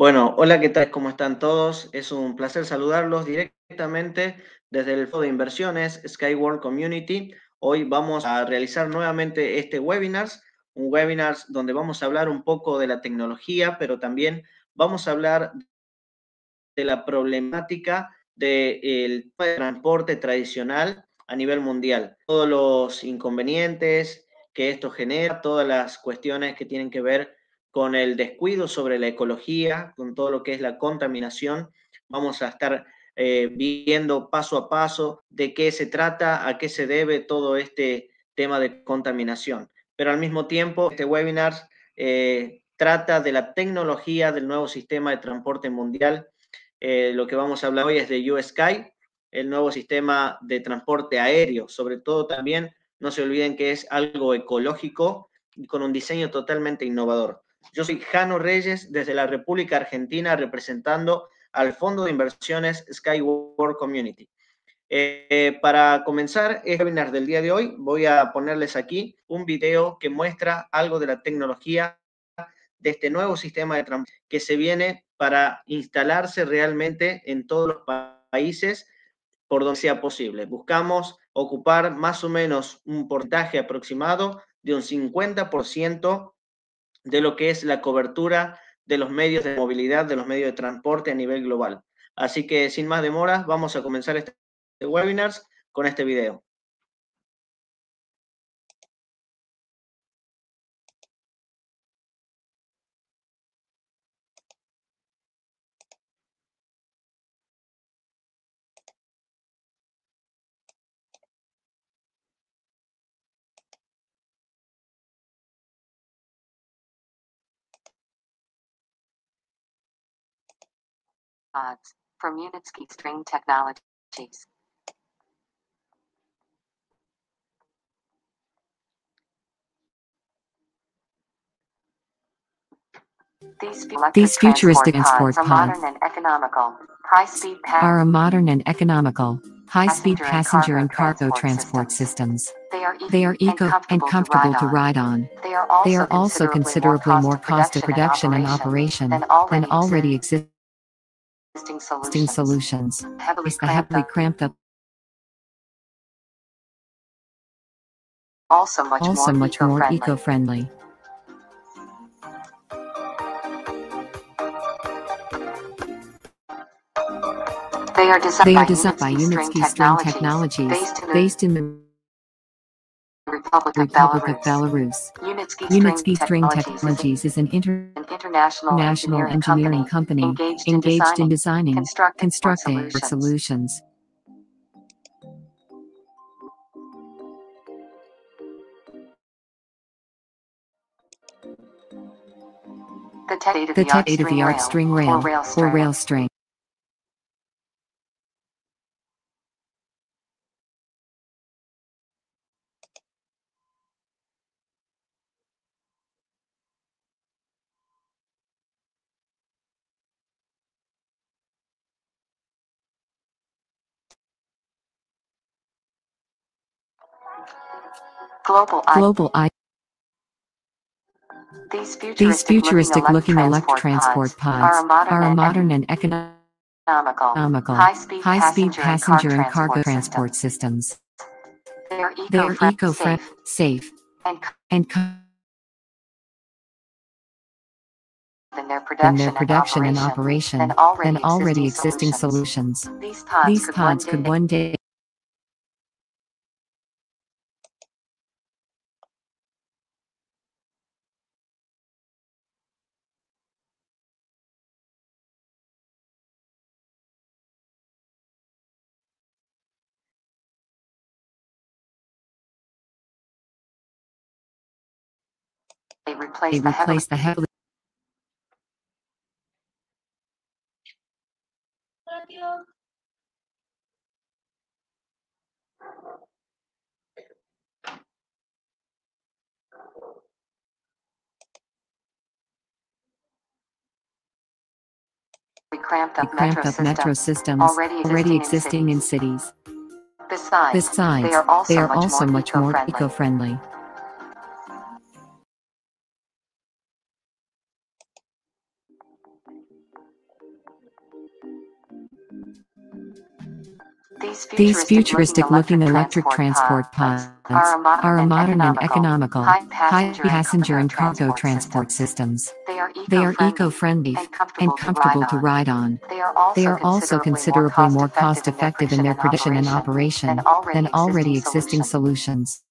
Bueno, hola, ¿qué tal? ¿Cómo están todos? Es un placer saludarlos directamente desde el Fondo de Inversiones Skyward Community. Hoy vamos a realizar nuevamente este webinar, un webinar donde vamos a hablar un poco de la tecnología, pero también vamos a hablar de la problemática del transporte tradicional a nivel mundial. Todos los inconvenientes que esto genera, todas las cuestiones que tienen que ver con el descuido sobre la ecología, con todo lo que es la contaminación. Vamos a estar eh, viendo paso a paso de qué se trata, a qué se debe todo este tema de contaminación. Pero al mismo tiempo, este webinar eh, trata de la tecnología del nuevo sistema de transporte mundial. Eh, lo que vamos a hablar hoy es de USky, el nuevo sistema de transporte aéreo, sobre todo también, no se olviden que es algo ecológico y con un diseño totalmente innovador. Yo soy Jano Reyes desde la República Argentina representando al Fondo de Inversiones Skyward Community. Eh, para comenzar el webinar del día de hoy, voy a ponerles aquí un video que muestra algo de la tecnología de este nuevo sistema de transporte que se viene para instalarse realmente en todos los países por donde sea posible. Buscamos ocupar más o menos un porcentaje aproximado de un 50% de lo que es la cobertura de los medios de movilidad, de los medios de transporte a nivel global. Así que sin más demoras, vamos a comenzar este webinar con este video. Pods from Unitsky String Technologies. These futuristic transport are pods modern and are a modern and economical, high-speed Passenger passenger and and cargo transport systems. They are, eco and comfortable to ride on. They are also, They are also considerably more cost of production and operation than already existing existing solutions. solutions. Heavily the heavily cramped cramped up, also much also more much more eco-friendly. eco-friendly. They are designed They by are designed by Unitsky String Technologies, based in the based in the Republic of Republic of Belarus. Belarus. Unitsky, Unitsky String Technologies is Technologies is an an international, international engineering company engaged, in engaged designing, in designing, constructing, constructing solutions. solutions. The tech state-of-the-art string rail or rail or rail string. Global, I- Global I These futuristic, These futuristic-looking electric transport pods are a modern, are a and modern and economical, economical, high-speed, high-speed passenger, passenger and cargo transport transport systems. They are eco-friendly, safe, safe, and co- and co- in their production, their production and operation, operation than already, than already existing existing solutions. solutions. These pods, These could, pods one could one day They replace the, heavily, the heavily We clamped up, metro, up systems metro, systems already existing, already existing in, cities. in cities. Besides, Besides they, are they are also, much, more eco-friendly. eco friendly These futuristic-looking electric transport pods are a modern and economical high passenger and cargo transport systems. They are eco-friendly and comfortable to ride on. They are also considerably more cost-effective in their production and operation than already existing solutions.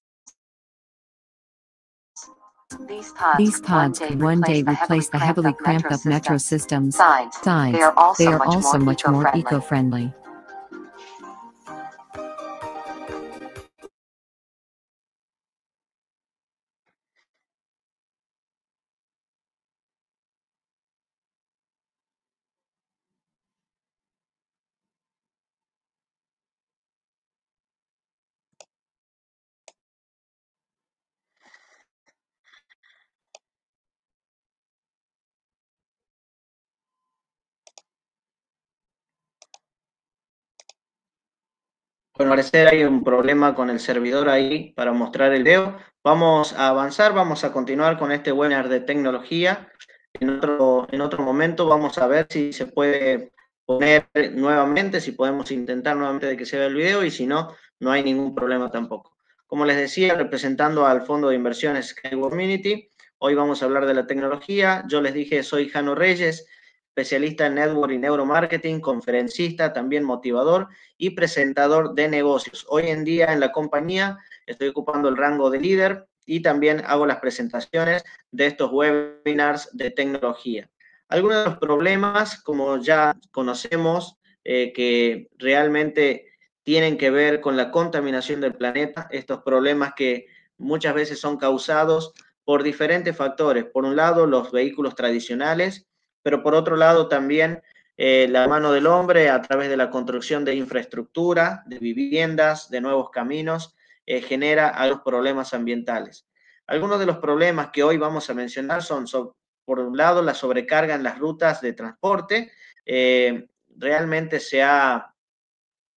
These pods could one day replace the heavily cramped up metro systems. Besides, Besides, they are also they are much also more much more eco-friendly. Al parecer hay un problema con el servidor ahí para mostrar el video. Vamos a avanzar, vamos a continuar con este webinar de tecnología. En otro, en otro momento vamos a ver si se puede poner nuevamente, si podemos intentar nuevamente de que se vea el video y si no, no hay ningún problema tampoco. Como les decía, representando al Fondo de Inversiones Skyward Community, hoy vamos a hablar de la tecnología. Yo les dije, soy Jano Reyes, especialista en network y neuromarketing, conferencista, también motivador y presentador de negocios. Hoy en día en la compañía estoy ocupando el rango de líder y también hago las presentaciones de estos webinars de tecnología. Algunos de los problemas, como ya conocemos, eh, que realmente tienen que ver con la contaminación del planeta, estos problemas que muchas veces son causados por diferentes factores. Por un lado, los vehículos tradicionales, pero por otro lado también eh, la mano del hombre a través de la construcción de infraestructura, de viviendas, de nuevos caminos, eh, genera algunos problemas ambientales. Algunos de los problemas que hoy vamos a mencionar son, so- por un lado, la sobrecarga en las rutas de transporte. Eh, realmente se ha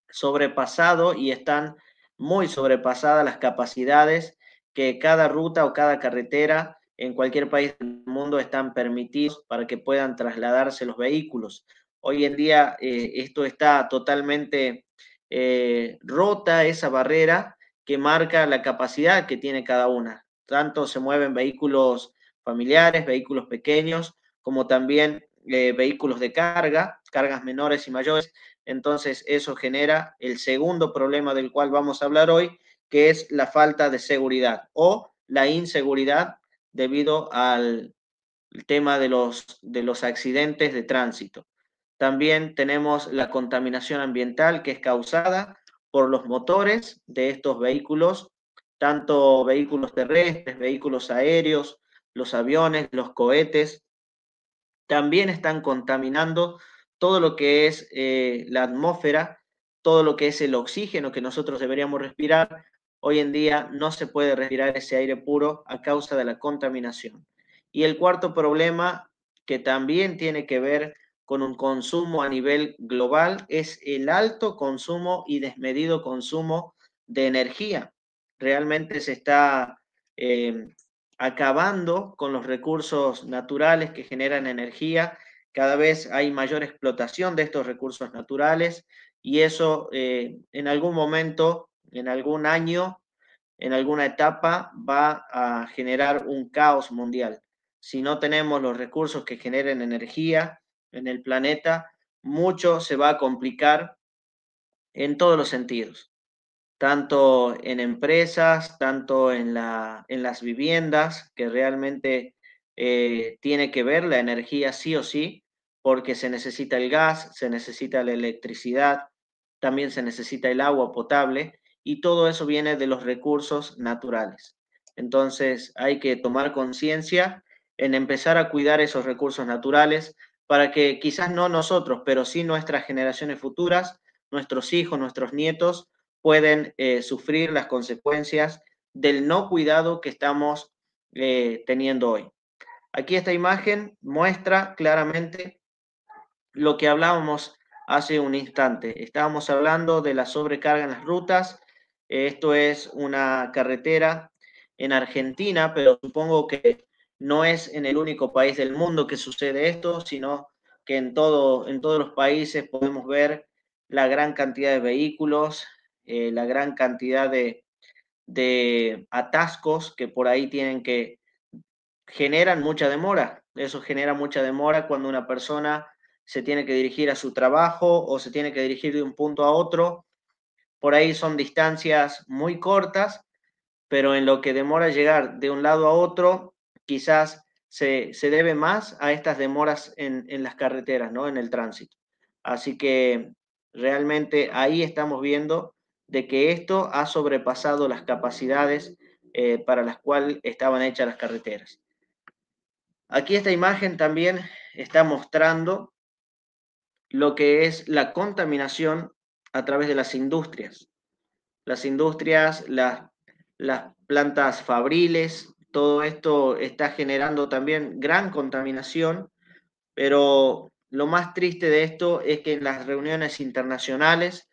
sobrepasado y están muy sobrepasadas las capacidades que cada ruta o cada carretera en cualquier país del mundo están permitidos para que puedan trasladarse los vehículos. Hoy en día eh, esto está totalmente eh, rota, esa barrera que marca la capacidad que tiene cada una. Tanto se mueven vehículos familiares, vehículos pequeños, como también eh, vehículos de carga, cargas menores y mayores. Entonces eso genera el segundo problema del cual vamos a hablar hoy, que es la falta de seguridad o la inseguridad debido al tema de los, de los accidentes de tránsito. También tenemos la contaminación ambiental que es causada por los motores de estos vehículos, tanto vehículos terrestres, vehículos aéreos, los aviones, los cohetes, también están contaminando todo lo que es eh, la atmósfera, todo lo que es el oxígeno que nosotros deberíamos respirar. Hoy en día no se puede respirar ese aire puro a causa de la contaminación. Y el cuarto problema, que también tiene que ver con un consumo a nivel global, es el alto consumo y desmedido consumo de energía. Realmente se está eh, acabando con los recursos naturales que generan energía. Cada vez hay mayor explotación de estos recursos naturales y eso eh, en algún momento, en algún año, en alguna etapa va a generar un caos mundial. Si no tenemos los recursos que generen energía en el planeta, mucho se va a complicar en todos los sentidos tanto en empresas, tanto en, la, en las viviendas, que realmente eh, tiene que ver la energía sí o sí, porque se necesita el gas, se necesita la electricidad, también se necesita el agua potable y todo eso viene de los recursos naturales. Entonces hay que tomar conciencia en empezar a cuidar esos recursos naturales para que quizás no nosotros, pero sí nuestras generaciones futuras, nuestros hijos, nuestros nietos, pueden eh, sufrir las consecuencias del no cuidado que estamos eh, teniendo hoy. Aquí esta imagen muestra claramente lo que hablábamos hace un instante. Estábamos hablando de la sobrecarga en las rutas. Esto es una carretera en Argentina, pero supongo que no es en el único país del mundo que sucede esto, sino que en, todo, en todos los países podemos ver la gran cantidad de vehículos, eh, la gran cantidad de, de atascos que por ahí tienen que generan mucha demora. Eso genera mucha demora cuando una persona se tiene que dirigir a su trabajo o se tiene que dirigir de un punto a otro. Por ahí son distancias muy cortas, pero en lo que demora llegar de un lado a otro, quizás se, debe más a estas demoras en, las carreteras, ¿no? En el tránsito. Así que realmente ahí estamos viendo de que esto ha sobrepasado las capacidades eh, para las cuales estaban hechas las carreteras. Aquí esta imagen también está mostrando lo que es la contaminación a través de las industrias. Las industrias, las, las plantas fabriles, todo esto está generando también gran contaminación, pero lo más triste de esto es que en las reuniones internacionales,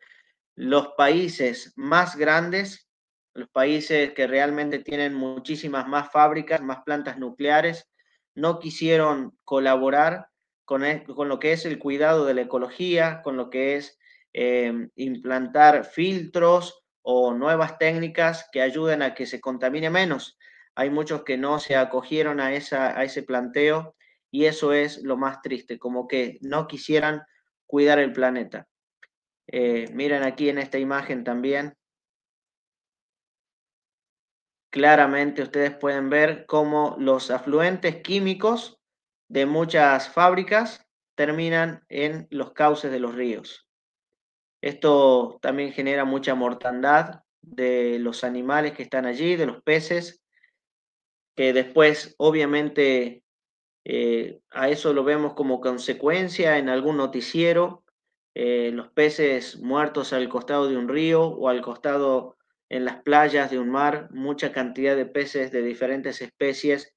los países más grandes, los países que realmente tienen muchísimas más fábricas, más plantas nucleares, no quisieron colaborar con, e, con lo que es el cuidado de la ecología, con lo que es em, implantar filtros o nuevas técnicas que ayuden a que se contamine menos. Hay muchos que no se acogieron a, esa, a ese planteo y eso es lo más triste, como que no quisieran cuidar el planeta. Eh, miren aquí en esta imagen también claramente ustedes pueden ver cómo los afluentes químicos de muchas fábricas terminan en los cauces de los ríos. Esto también genera mucha mortandad de los animales que están allí, de los peces, que después obviamente eh, a eso lo vemos como consecuencia en algún noticiero, eh, los peces muertos al costado de un río o al costado en las playas de un mar mucha cantidad de peces de diferentes especies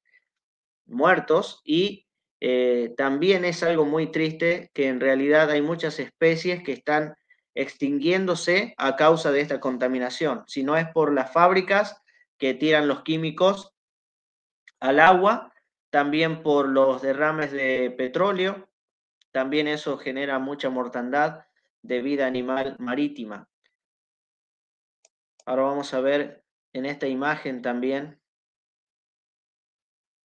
muertos y eh, también es algo muy triste que en realidad hay muchas especies que están extinguiéndose a causa de esta contaminación. Si no es por las fábricas que tiran los químicos al agua, también por los derrames de petróleo, también eso genera mucha mortandad de vida animal marítima. Ahora vamos a ver en esta imagen también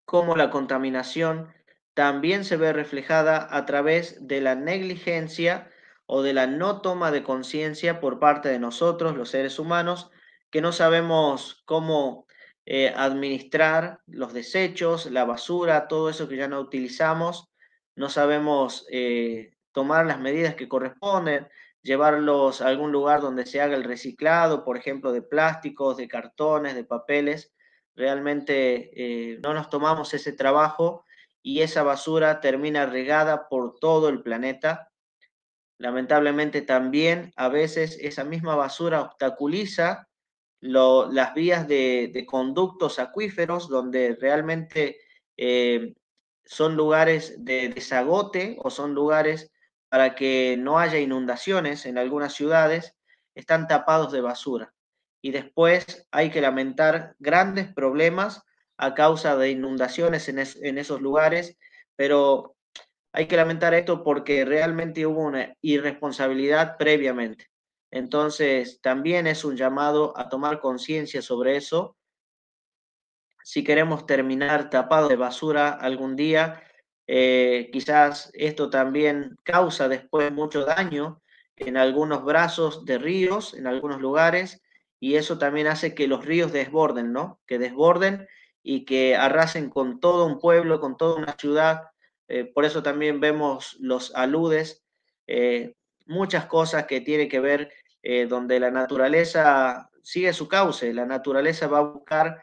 cómo la contaminación también se ve reflejada a través de la negligencia o de la no toma de conciencia por parte de nosotros, los seres humanos, que no sabemos cómo eh, administrar los desechos, la basura, todo eso que ya no utilizamos, no sabemos eh, tomar las medidas que corresponden, llevarlos a algún lugar donde se haga el reciclado, por ejemplo, de plásticos, de cartones, de papeles. Realmente eh, no nos tomamos ese trabajo y esa basura termina regada por todo el planeta. Lamentablemente también a veces esa misma basura obstaculiza las vías de, conductos acuíferos donde realmente eh, son lugares de desagote o son lugares para que no haya inundaciones en algunas ciudades, están tapados de basura. Y después hay que lamentar grandes problemas a causa de inundaciones en, esos lugares, pero hay que lamentar esto porque realmente hubo una irresponsabilidad previamente. Entonces, también es un llamado a tomar conciencia sobre eso. Si queremos terminar tapado de basura algún día, eh, quizás esto también causa después mucho daño en algunos brazos de ríos, en algunos lugares, y eso también hace que los ríos desborden, ¿no? Que desborden y que arrasen con todo un pueblo, con toda una ciudad. Eh, por eso también vemos los aludes, eh, muchas cosas que tiene que ver donde la naturaleza sigue su cauce, la naturaleza va a buscar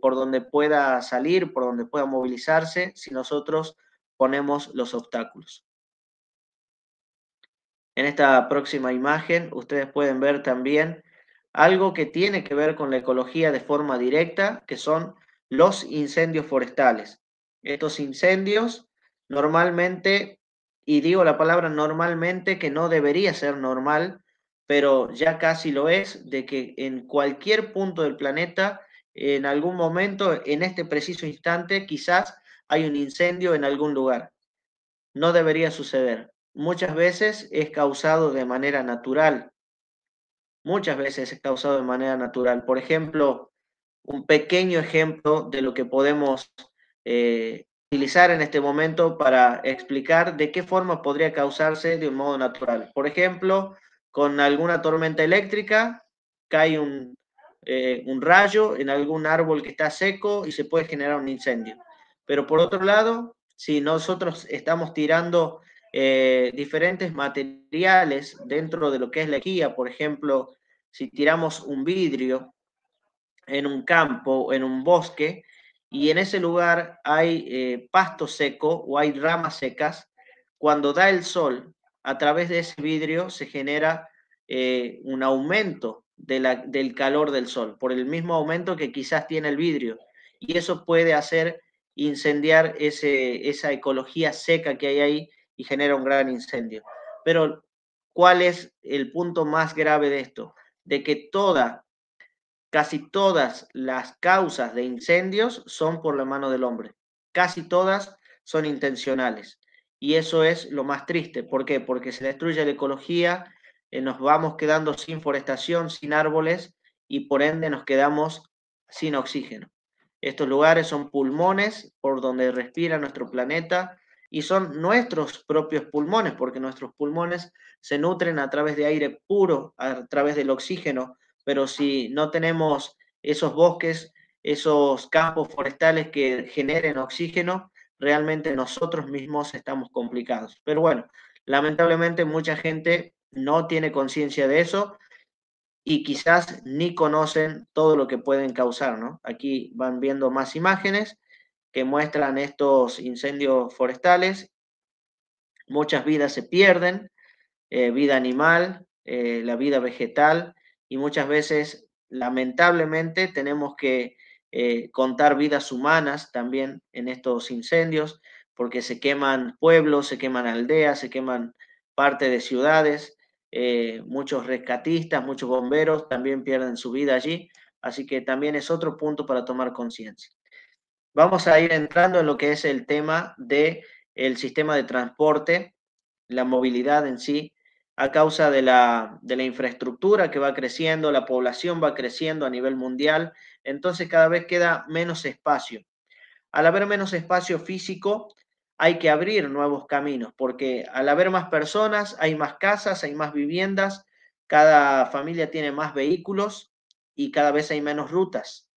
por donde pueda salir, por donde pueda movilizarse, si nosotros ponemos los obstáculos. En esta próxima imagen ustedes pueden ver también algo que tiene que ver con la ecología de forma directa, que son los incendios forestales. Estos incendios normalmente, y digo la palabra normalmente, que no debería ser normal, pero ya casi lo es, de que en cualquier punto del planeta, en algún momento, en este preciso instante, quizás hay un incendio en algún lugar. No debería suceder. muchas veces es causado de manera natural. Muchas veces es causado de manera natural. Por ejemplo, un pequeño ejemplo de lo que podemos eh, utilizar en este momento para explicar de qué forma podría causarse de un modo natural. Por ejemplo, con alguna tormenta eléctrica, cae un, eh, rayo en algún árbol que está seco y se puede generar un incendio. Pero por otro lado, si nosotros estamos tirando eh, diferentes materiales dentro de lo que es la guía, por ejemplo, si tiramos un vidrio en un campo, en un bosque, y en ese lugar hay eh, pasto seco o hay ramas secas, cuando da el sol, a través de ese vidrio se genera eh, un aumento del calor del sol, por el mismo aumento que quizás tiene el vidrio. Y eso puede hacer incendiar ese, esa ecología seca que hay ahí y genera un gran incendio. Pero, ¿cuál es el punto más grave de esto? De que toda, casi todas las causas de incendios son por la mano del hombre. Casi todas son intencionales. Y eso es lo más triste. ¿Por qué? Porque se destruye la ecología, eh, nos vamos quedando sin forestación, sin árboles y por ende nos quedamos sin oxígeno. Estos lugares son pulmones por donde respira nuestro planeta y son nuestros propios pulmones, porque nuestros pulmones se nutren a través de aire puro, a través del oxígeno, pero si no tenemos esos bosques, esos campos forestales que generen oxígeno, realmente nosotros mismos estamos complicados. Pero bueno, lamentablemente mucha gente no tiene conciencia de eso y quizás ni conocen todo lo que pueden causar, ¿no? Aquí van viendo más imágenes que muestran estos incendios forestales. Muchas vidas se pierden, eh, vida animal, eh, la vida vegetal, y muchas veces, lamentablemente, tenemos que eh, contar vidas humanas también en estos incendios, porque se queman pueblos, se queman aldeas, se queman parte de ciudades, muchos rescatistas, muchos bomberos también pierden su vida allí, así que también es otro punto para tomar conciencia. Vamos a ir entrando en lo que es el tema del el sistema de transporte, la movilidad en sí, a causa de la, de la infraestructura que va creciendo, la población va creciendo a nivel mundial, entonces cada vez queda menos espacio. Al haber menos espacio físico, hay que abrir nuevos caminos, porque al haber más personas, hay más casas, hay más viviendas, cada familia tiene más vehículos y cada vez hay menos rutas.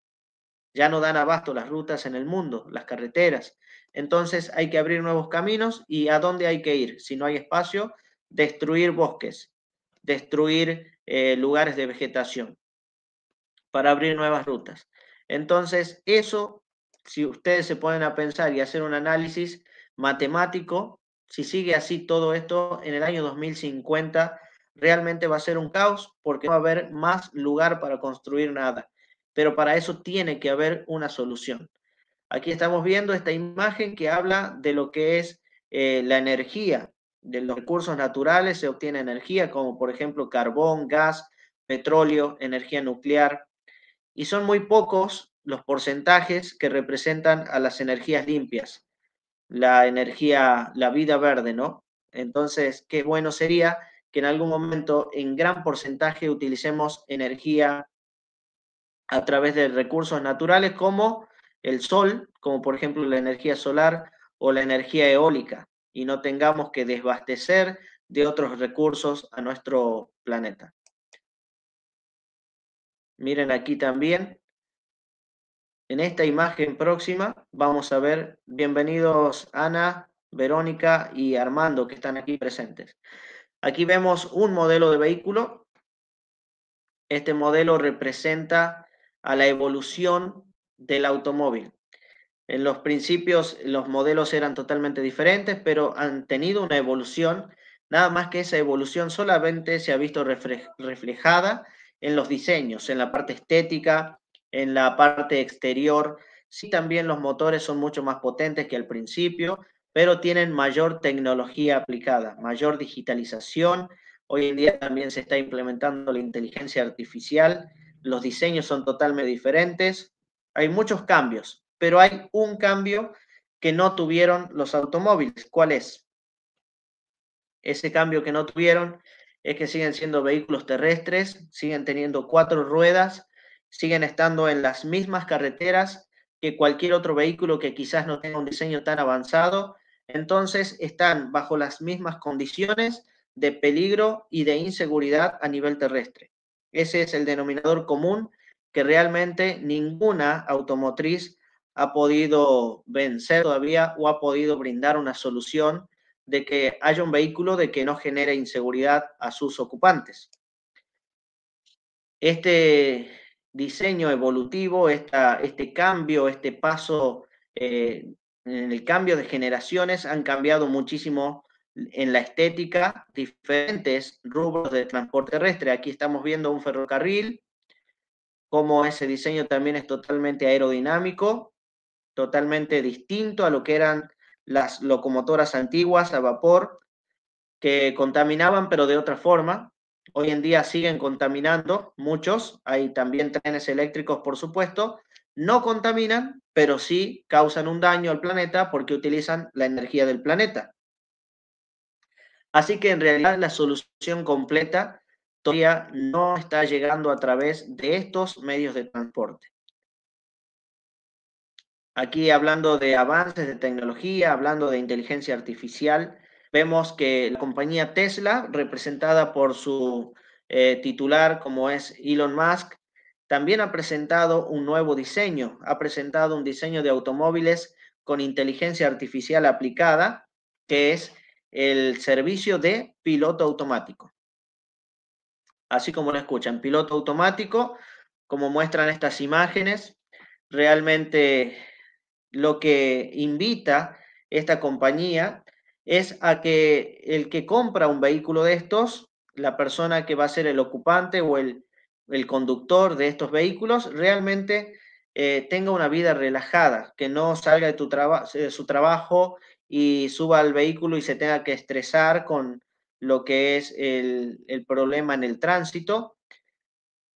Ya no dan abasto las rutas en el mundo, las carreteras. Entonces hay que abrir nuevos caminos y a dónde hay que ir. Si no hay espacio, destruir bosques, destruir eh, lugares de vegetación para abrir nuevas rutas. Entonces, eso, si ustedes se ponen a pensar y hacer un análisis matemático, si sigue así todo esto en el año 2050, realmente va a ser un caos porque no va a haber más lugar para construir nada pero para eso tiene que haber una solución. Aquí estamos viendo esta imagen que habla de lo que es eh, la energía. De los recursos naturales se obtiene energía, como por ejemplo carbón, gas, petróleo, energía nuclear. Y son muy pocos los porcentajes que representan a las energías limpias, la energía, la vida verde, ¿no? Entonces, qué bueno sería que en algún momento en gran porcentaje utilicemos energía a través de recursos naturales como el sol, como por ejemplo la energía solar o la energía eólica, y no tengamos que desbastecer de otros recursos a nuestro planeta. Miren aquí también, en esta imagen próxima vamos a ver, bienvenidos Ana, Verónica y Armando que están aquí presentes. Aquí vemos un modelo de vehículo. Este modelo representa a la evolución del automóvil. En los principios los modelos eran totalmente diferentes, pero han tenido una evolución, nada más que esa evolución solamente se ha visto reflejada en los diseños, en la parte estética, en la parte exterior. Sí, también los motores son mucho más potentes que al principio, pero tienen mayor tecnología aplicada, mayor digitalización. Hoy en día también se está implementando la inteligencia artificial los diseños son totalmente diferentes, hay muchos cambios, pero hay un cambio que no tuvieron los automóviles. ¿Cuál es? Ese cambio que no tuvieron es que siguen siendo vehículos terrestres, siguen teniendo cuatro ruedas, siguen estando en las mismas carreteras que cualquier otro vehículo que quizás no tenga un diseño tan avanzado. Entonces están bajo las mismas condiciones de peligro y de inseguridad a nivel terrestre. Ese es el denominador común que realmente ninguna automotriz ha podido vencer todavía o ha podido brindar una solución de que haya un vehículo de que no genere inseguridad a sus ocupantes. Este diseño evolutivo, esta, este cambio, este paso eh, en el cambio de generaciones han cambiado muchísimo en la estética diferentes rubros de transporte terrestre. Aquí estamos viendo un ferrocarril, como ese diseño también es totalmente aerodinámico, totalmente distinto a lo que eran las locomotoras antiguas a vapor, que contaminaban pero de otra forma. Hoy en día siguen contaminando muchos, hay también trenes eléctricos, por supuesto, no contaminan, pero sí causan un daño al planeta porque utilizan la energía del planeta. Así que en realidad la solución completa todavía no está llegando a través de estos medios de transporte. Aquí hablando de avances de tecnología, hablando de inteligencia artificial, vemos que la compañía Tesla, representada por su eh, titular como es Elon Musk, también ha presentado un nuevo diseño, ha presentado un diseño de automóviles con inteligencia artificial aplicada, que es el servicio de piloto automático. Así como lo escuchan, piloto automático, como muestran estas imágenes, realmente lo que invita esta compañía es a que el que compra un vehículo de estos, la persona que va a ser el ocupante o el, conductor de estos vehículos, realmente eh, tenga una vida relajada, que no salga de, tu de su trabajo y suba al vehículo y se tenga que estresar con lo que es el, problema en el tránsito.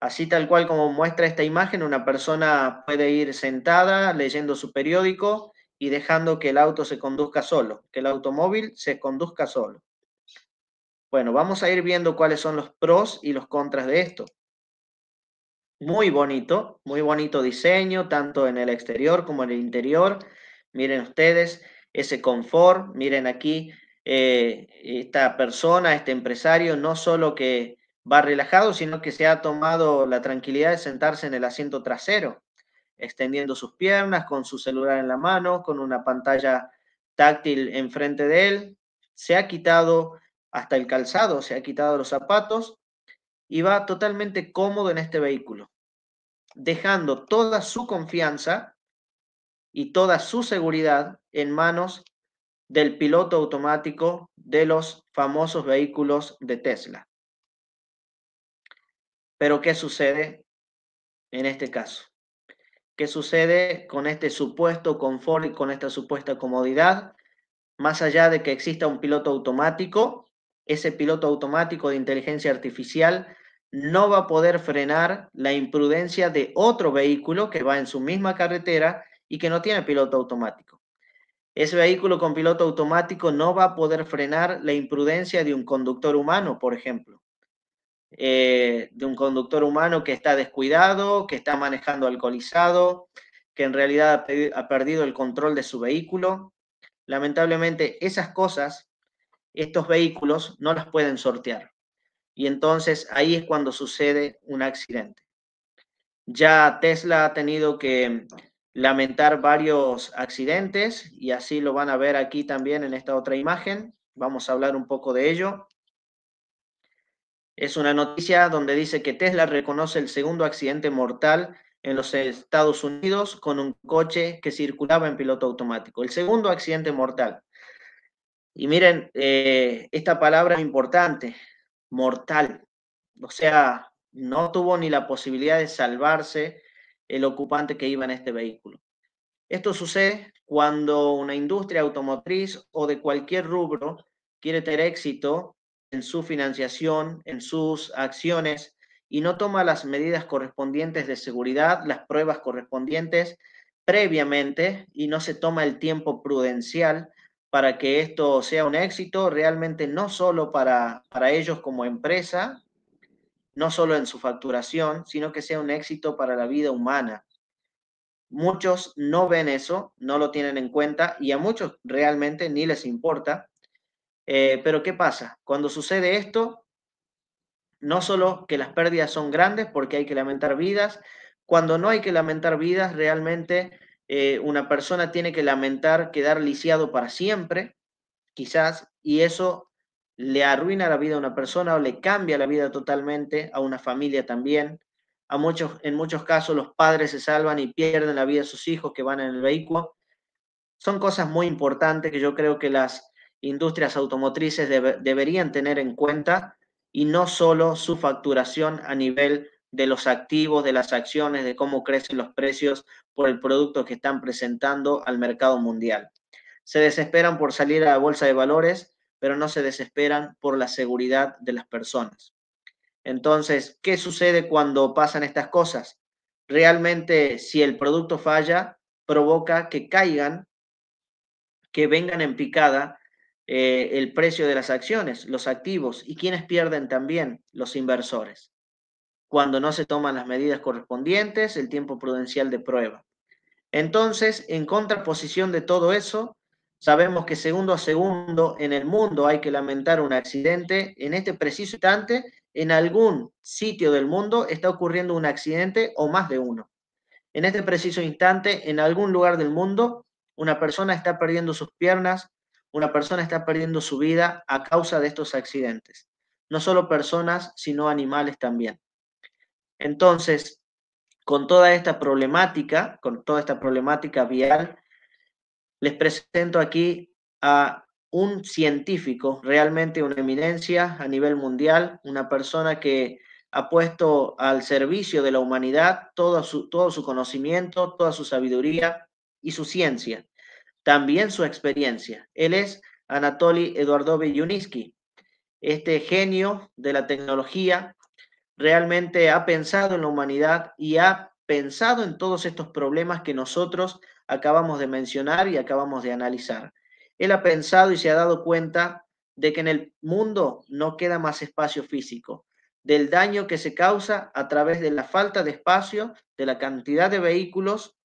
Así tal cual como muestra esta imagen, una persona puede ir sentada leyendo su periódico y dejando que el auto se conduzca solo, que el automóvil se conduzca solo. Bueno, vamos a ir viendo cuáles son los pros y los contras de esto. Muy bonito, muy bonito diseño, tanto en el exterior como en el interior. Miren ustedes, ese confort. Miren aquí, eh, esta persona, este empresario, no solo que va relajado, sino que se ha tomado la tranquilidad de sentarse en el asiento trasero, extendiendo sus piernas, con su celular en la mano, con una pantalla táctil enfrente de él. Se ha quitado hasta el calzado, se ha quitado los zapatos y va totalmente cómodo en este vehículo, dejando toda su confianza y toda su seguridad en manos del piloto automático de los famosos vehículos de Tesla. Pero ¿qué sucede en este caso? ¿Qué sucede con este supuesto confort y con esta supuesta comodidad? Más allá de que exista un piloto automático, ese piloto automático de inteligencia artificial no va a poder frenar la imprudencia de otro vehículo que va en su misma carretera y que no tiene piloto automático. Ese vehículo con piloto automático no va a poder frenar la imprudencia de un conductor humano, por ejemplo. Eh, de un conductor humano que está descuidado, que está manejando alcoholizado, que en realidad ha perdido el control de su vehículo. Lamentablemente, esas cosas, estos vehículos no las pueden sortear. Y entonces ahí es cuando sucede un accidente. Ya Tesla ha tenido que lamentar varios accidentes y así lo van a ver aquí también en esta otra imagen. Vamos a hablar un poco de ello. Es una noticia donde dice que Tesla reconoce el segundo accidente mortal en los Estados Unidos con un coche que circulaba en piloto automático. El segundo accidente mortal. Y miren, eh, esta palabra es importante, mortal. O sea, no tuvo ni la posibilidad de salvarse el ocupante que iba en este vehículo. Esto sucede cuando una industria automotriz o de cualquier rubro quiere tener éxito en su financiación, en sus acciones y no toma las medidas correspondientes de seguridad, las pruebas correspondientes previamente y no se toma el tiempo prudencial para que esto sea un éxito, realmente no solo para, para ellos como empresa, no solo en su facturación, sino que sea un éxito para la vida humana. Muchos no ven eso, no lo tienen en cuenta y a muchos realmente ni les importa. Eh, pero ¿qué pasa? Cuando sucede esto, no solo que las pérdidas son grandes porque hay que lamentar vidas, cuando no hay que lamentar vidas, realmente eh, una persona tiene que lamentar quedar lisiado para siempre, quizás, y eso le arruina la vida a una persona o le cambia la vida totalmente a una familia también. A muchos, en muchos casos los padres se salvan y pierden la vida de sus hijos que van en el vehículo. Son cosas muy importantes que yo creo que las industrias automotrices deberían tener en cuenta y no solo su facturación a nivel de los activos, de las acciones, de cómo crecen los precios por el producto que están presentando al mercado mundial. Se desesperan por salir a la bolsa de valores, pero no se desesperan por la seguridad de las personas. Entonces, ¿qué sucede cuando pasan estas cosas? Realmente, si el producto falla, provoca que caigan, que vengan en picada eh, el precio de las acciones, los activos, y quienes pierden también, los inversores. Cuando no se toman las medidas correspondientes, el tiempo prudencial de prueba. Entonces, en contraposición de todo eso, Sabemos que segundo a segundo en el mundo hay que lamentar un accidente. En este preciso instante, en algún sitio del mundo está ocurriendo un accidente o más de uno. En este preciso instante, en algún lugar del mundo, una persona está perdiendo sus piernas, una persona está perdiendo su vida a causa de estos accidentes. No solo personas, sino animales también. Entonces, con toda esta problemática, con toda esta problemática vial, les presento aquí a un científico, realmente una eminencia a nivel mundial, una persona que ha puesto al servicio de la humanidad todo su, todo su conocimiento, toda su sabiduría y su ciencia, también su experiencia. Él es Anatoly Eduardovich Yuniski. Este genio de la tecnología realmente ha pensado en la humanidad y ha pensado en todos estos problemas que nosotros acabamos de mencionar y acabamos de analizar. Él ha pensado y se ha dado cuenta de que en el mundo no queda más espacio físico, del daño que se causa a través de la falta de espacio, de la cantidad de vehículos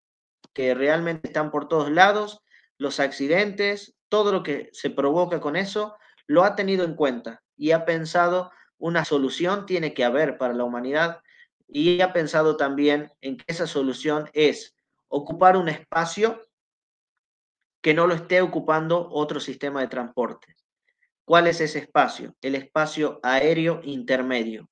que realmente están por todos lados, los accidentes, todo lo que se provoca con eso, lo ha tenido en cuenta y ha pensado una solución tiene que haber para la humanidad y ha pensado también en que esa solución es ocupar un espacio que no lo esté ocupando otro sistema de transporte. ¿Cuál es ese espacio? El espacio aéreo intermedio,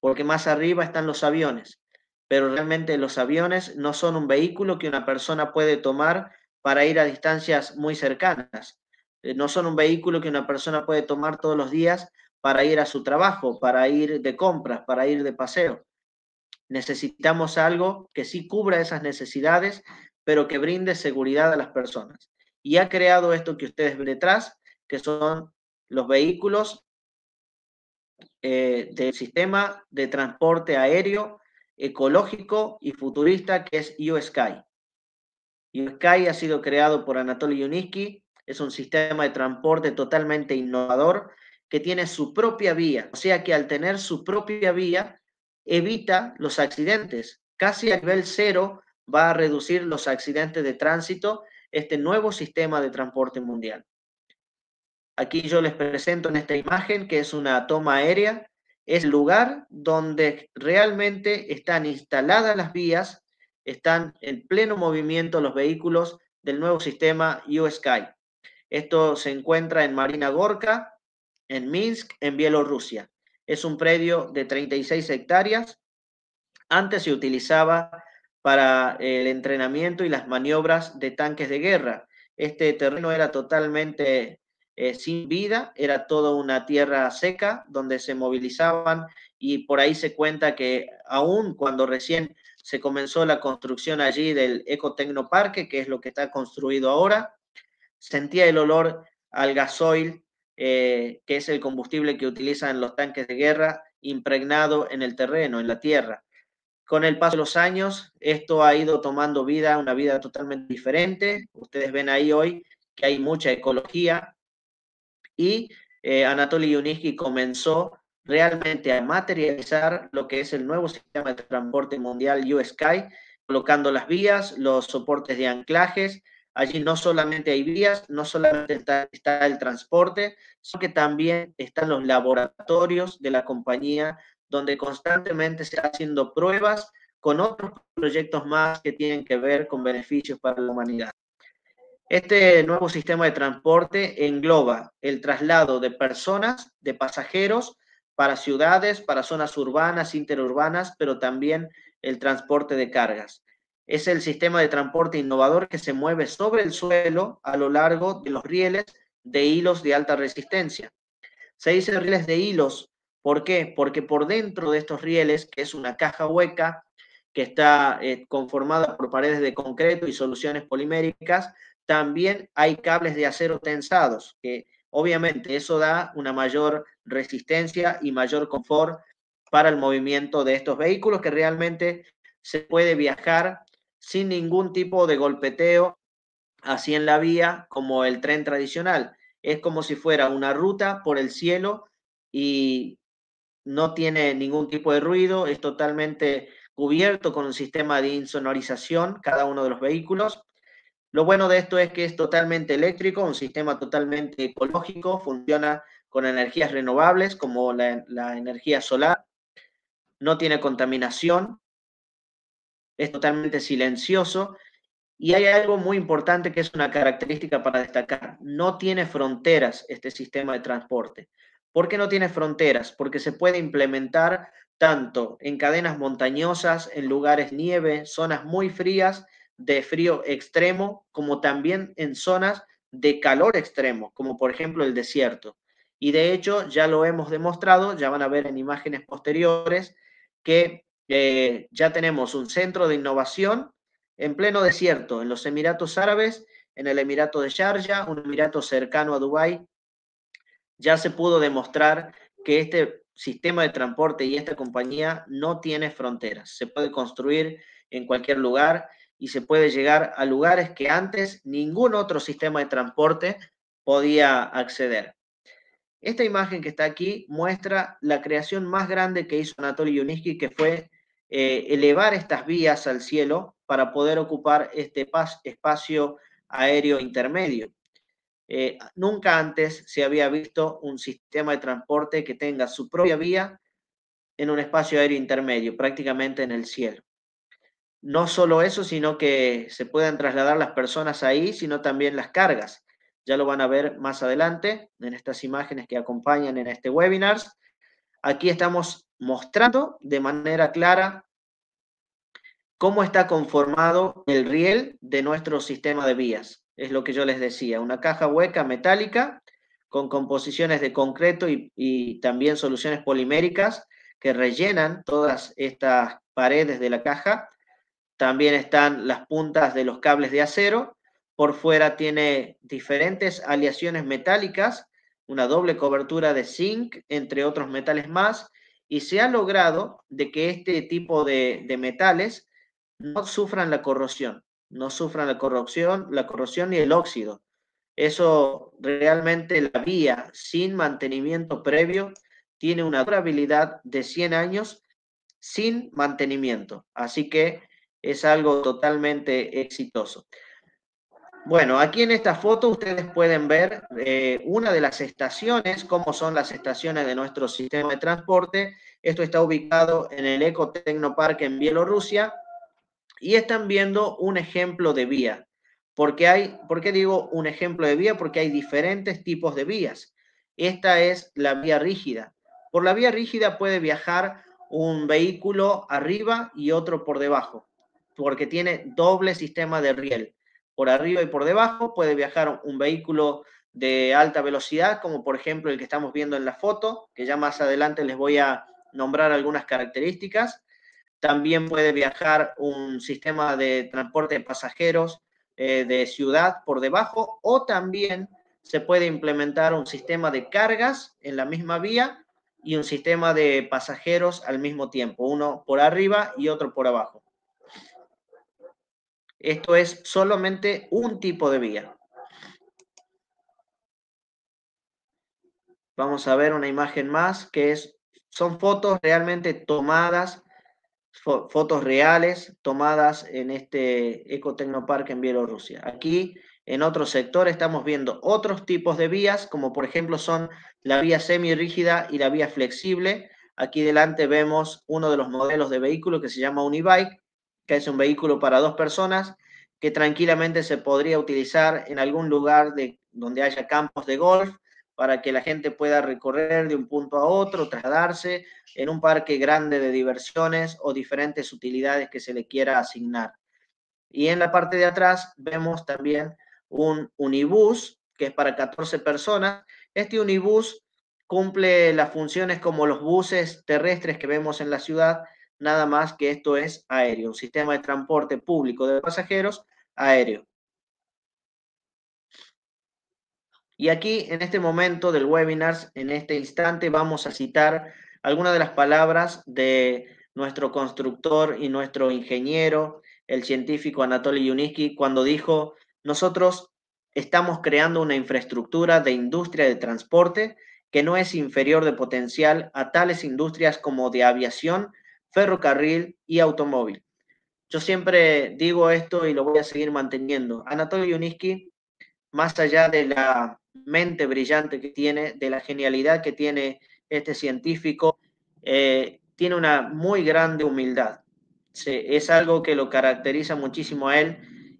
porque más arriba están los aviones, pero realmente los aviones no son un vehículo que una persona puede tomar para ir a distancias muy cercanas. Eh, no son un vehículo que una persona puede tomar todos los días para ir a su trabajo, para ir de compras, para ir de paseo. Necesitamos algo que sí cubra esas necesidades, pero que brinde seguridad a las personas. Y ha creado esto que ustedes ven detrás, que son los vehículos eh, del sistema de transporte aéreo ecológico y futurista que es USky. USky ha sido creado por Anatoly Yuniski, es un sistema de transporte totalmente innovador que tiene su propia vía, o sea que al tener su propia vía evita los accidentes. Casi a nivel cero va a reducir los accidentes de tránsito este nuevo sistema de transporte mundial. Aquí yo les presento en esta imagen que es una toma aérea, es el lugar donde realmente están instaladas las vías, están en pleno movimiento los vehículos del nuevo sistema USky. Esto se encuentra en Marina Gorka, en Minsk, en Bielorrusia. Es un predio de 36 hectáreas. Antes se utilizaba para el entrenamiento y las maniobras de tanques de guerra. Este terreno era totalmente eh, sin vida, era toda una tierra seca donde se movilizaban y por ahí se cuenta que aún cuando recién se comenzó la construcción allí del Ecotecnoparque, que es lo que está construido ahora, sentía el olor al gasoil eh, que es el combustible que utilizan los tanques de guerra, impregnado en el terreno, en la tierra. Con el paso de los años, esto ha ido tomando vida, una vida totalmente diferente. Ustedes ven ahí hoy que hay mucha ecología y eh, Anatoly Yuniski comenzó realmente a materializar lo que es el nuevo sistema de transporte mundial USky, colocando las vías, los soportes de anclajes. Allí no solamente hay vías, no solamente está, está el transporte, sino que también están los laboratorios de la compañía, donde constantemente se están haciendo pruebas con otros proyectos más que tienen que ver con beneficios para la humanidad. Este nuevo sistema de transporte engloba el traslado de personas, de pasajeros, para ciudades, para zonas urbanas, interurbanas, pero también el transporte de cargas. Es el sistema de transporte innovador que se mueve sobre el suelo a lo largo de los rieles de hilos de alta resistencia. Se dice rieles de hilos, ¿por qué? Porque por dentro de estos rieles, que es una caja hueca que está eh, conformada por paredes de concreto y soluciones poliméricas, también hay cables de acero tensados, que obviamente eso da una mayor resistencia y mayor confort para el movimiento de estos vehículos que realmente se puede viajar sin ningún tipo de golpeteo así en la vía como el tren tradicional. Es como si fuera una ruta por el cielo y no tiene ningún tipo de ruido, es totalmente cubierto con un sistema de insonorización cada uno de los vehículos lo bueno de esto es que es totalmente eléctrico, un sistema totalmente ecológico, funciona con energías renovables como la, energía solar, no tiene contaminación, es totalmente silencioso y hay algo muy importante que es una característica para destacar. No tiene fronteras este sistema de transporte. ¿Por qué no tiene fronteras? Porque se puede implementar tanto en cadenas montañosas, en lugares nieve, zonas muy frías de frío extremo, como también en zonas de calor extremo, como por ejemplo el desierto. Y de hecho ya lo hemos demostrado, ya van a ver en imágenes posteriores, que eh, ya tenemos un centro de innovación en pleno desierto, en los Emiratos Árabes, en el Emirato de Sharjah, un emirato cercano a Dubái. Ya se pudo demostrar que este sistema de transporte y esta compañía no tiene fronteras. Se puede construir en cualquier lugar y se puede llegar a lugares que antes ningún otro sistema de transporte podía acceder. Esta imagen que está aquí muestra la creación más grande que hizo Anatoly Yuniski, que fue eh, elevar estas vías al cielo para poder ocupar este espacio aéreo intermedio. Eh, nunca antes se había visto un sistema de transporte que tenga su propia vía en un espacio aéreo intermedio, prácticamente en el cielo no solo eso, sino que se puedan trasladar las personas ahí, sino también las cargas. Ya lo van a ver más adelante en estas imágenes que acompañan en este webinar. Aquí estamos mostrando de manera clara cómo está conformado el riel de nuestro sistema de vías. Es lo que yo les decía, una caja hueca metálica con composiciones de concreto y, y también soluciones poliméricas que rellenan todas estas paredes de la caja también están las puntas de los cables de acero. Por fuera tiene diferentes aleaciones metálicas, una doble cobertura de zinc, entre otros metales más, y se ha logrado de que este tipo de, metales no sufran la corrosión, no sufran la corrosión, la corrosión ni el óxido. Eso realmente la vía sin mantenimiento previo tiene una durabilidad de 100 años sin mantenimiento. Así que es algo totalmente exitoso. Bueno, aquí en esta foto ustedes pueden ver eh, una de las estaciones, cómo son las estaciones de nuestro sistema de transporte. Esto está ubicado en el Eco Tecnopark en Bielorrusia y están viendo un ejemplo de vía. Porque hay, ¿Por qué digo un ejemplo de vía? Porque hay diferentes tipos de vías. Esta es la vía rígida. Por la vía rígida puede viajar un vehículo arriba y otro por debajo porque tiene doble sistema de riel. Por arriba y por debajo puede viajar un vehículo de alta velocidad, como por ejemplo el que estamos viendo en la foto, que ya más adelante les voy a nombrar algunas características. También puede viajar un sistema de transporte de pasajeros eh, de ciudad por debajo o también se puede implementar un sistema de cargas en la misma vía y un sistema de pasajeros al mismo tiempo, uno por arriba y otro por abajo. Esto es solamente un tipo de vía. Vamos a ver una imagen más que es, son fotos realmente tomadas, fotos reales tomadas en este Ecotecnopark en Bielorrusia. Aquí en otro sector estamos viendo otros tipos de vías, como por ejemplo son la vía semirrígida y la vía flexible. Aquí delante vemos uno de los modelos de vehículo que se llama Unibike, que es un vehículo para dos personas que tranquilamente se podría utilizar en algún lugar de, donde haya campos de golf para que la gente pueda recorrer de un punto a otro, trasladarse en un parque grande de diversiones o diferentes utilidades que se le quiera asignar. Y en la parte de atrás vemos también un unibús, que es para 14 personas. Este unibús cumple las funciones como los buses terrestres que vemos en la ciudad, nada más que esto es aéreo, un sistema de transporte público de pasajeros aéreo. Y aquí, en este momento del webinar, en este instante, vamos a citar algunas de las palabras de nuestro constructor y nuestro ingeniero, el científico Anatoly Yuniski, cuando dijo nosotros estamos creando una infraestructura de industria de transporte que no es inferior de potencial a tales industrias como de aviación, ferrocarril y automóvil. Yo siempre digo esto y lo voy a seguir manteniendo. Anatoly Yuniski, más allá de la mente brillante que tiene, de la genialidad que tiene este científico, eh, tiene una muy grande humildad. es algo que lo caracteriza muchísimo a él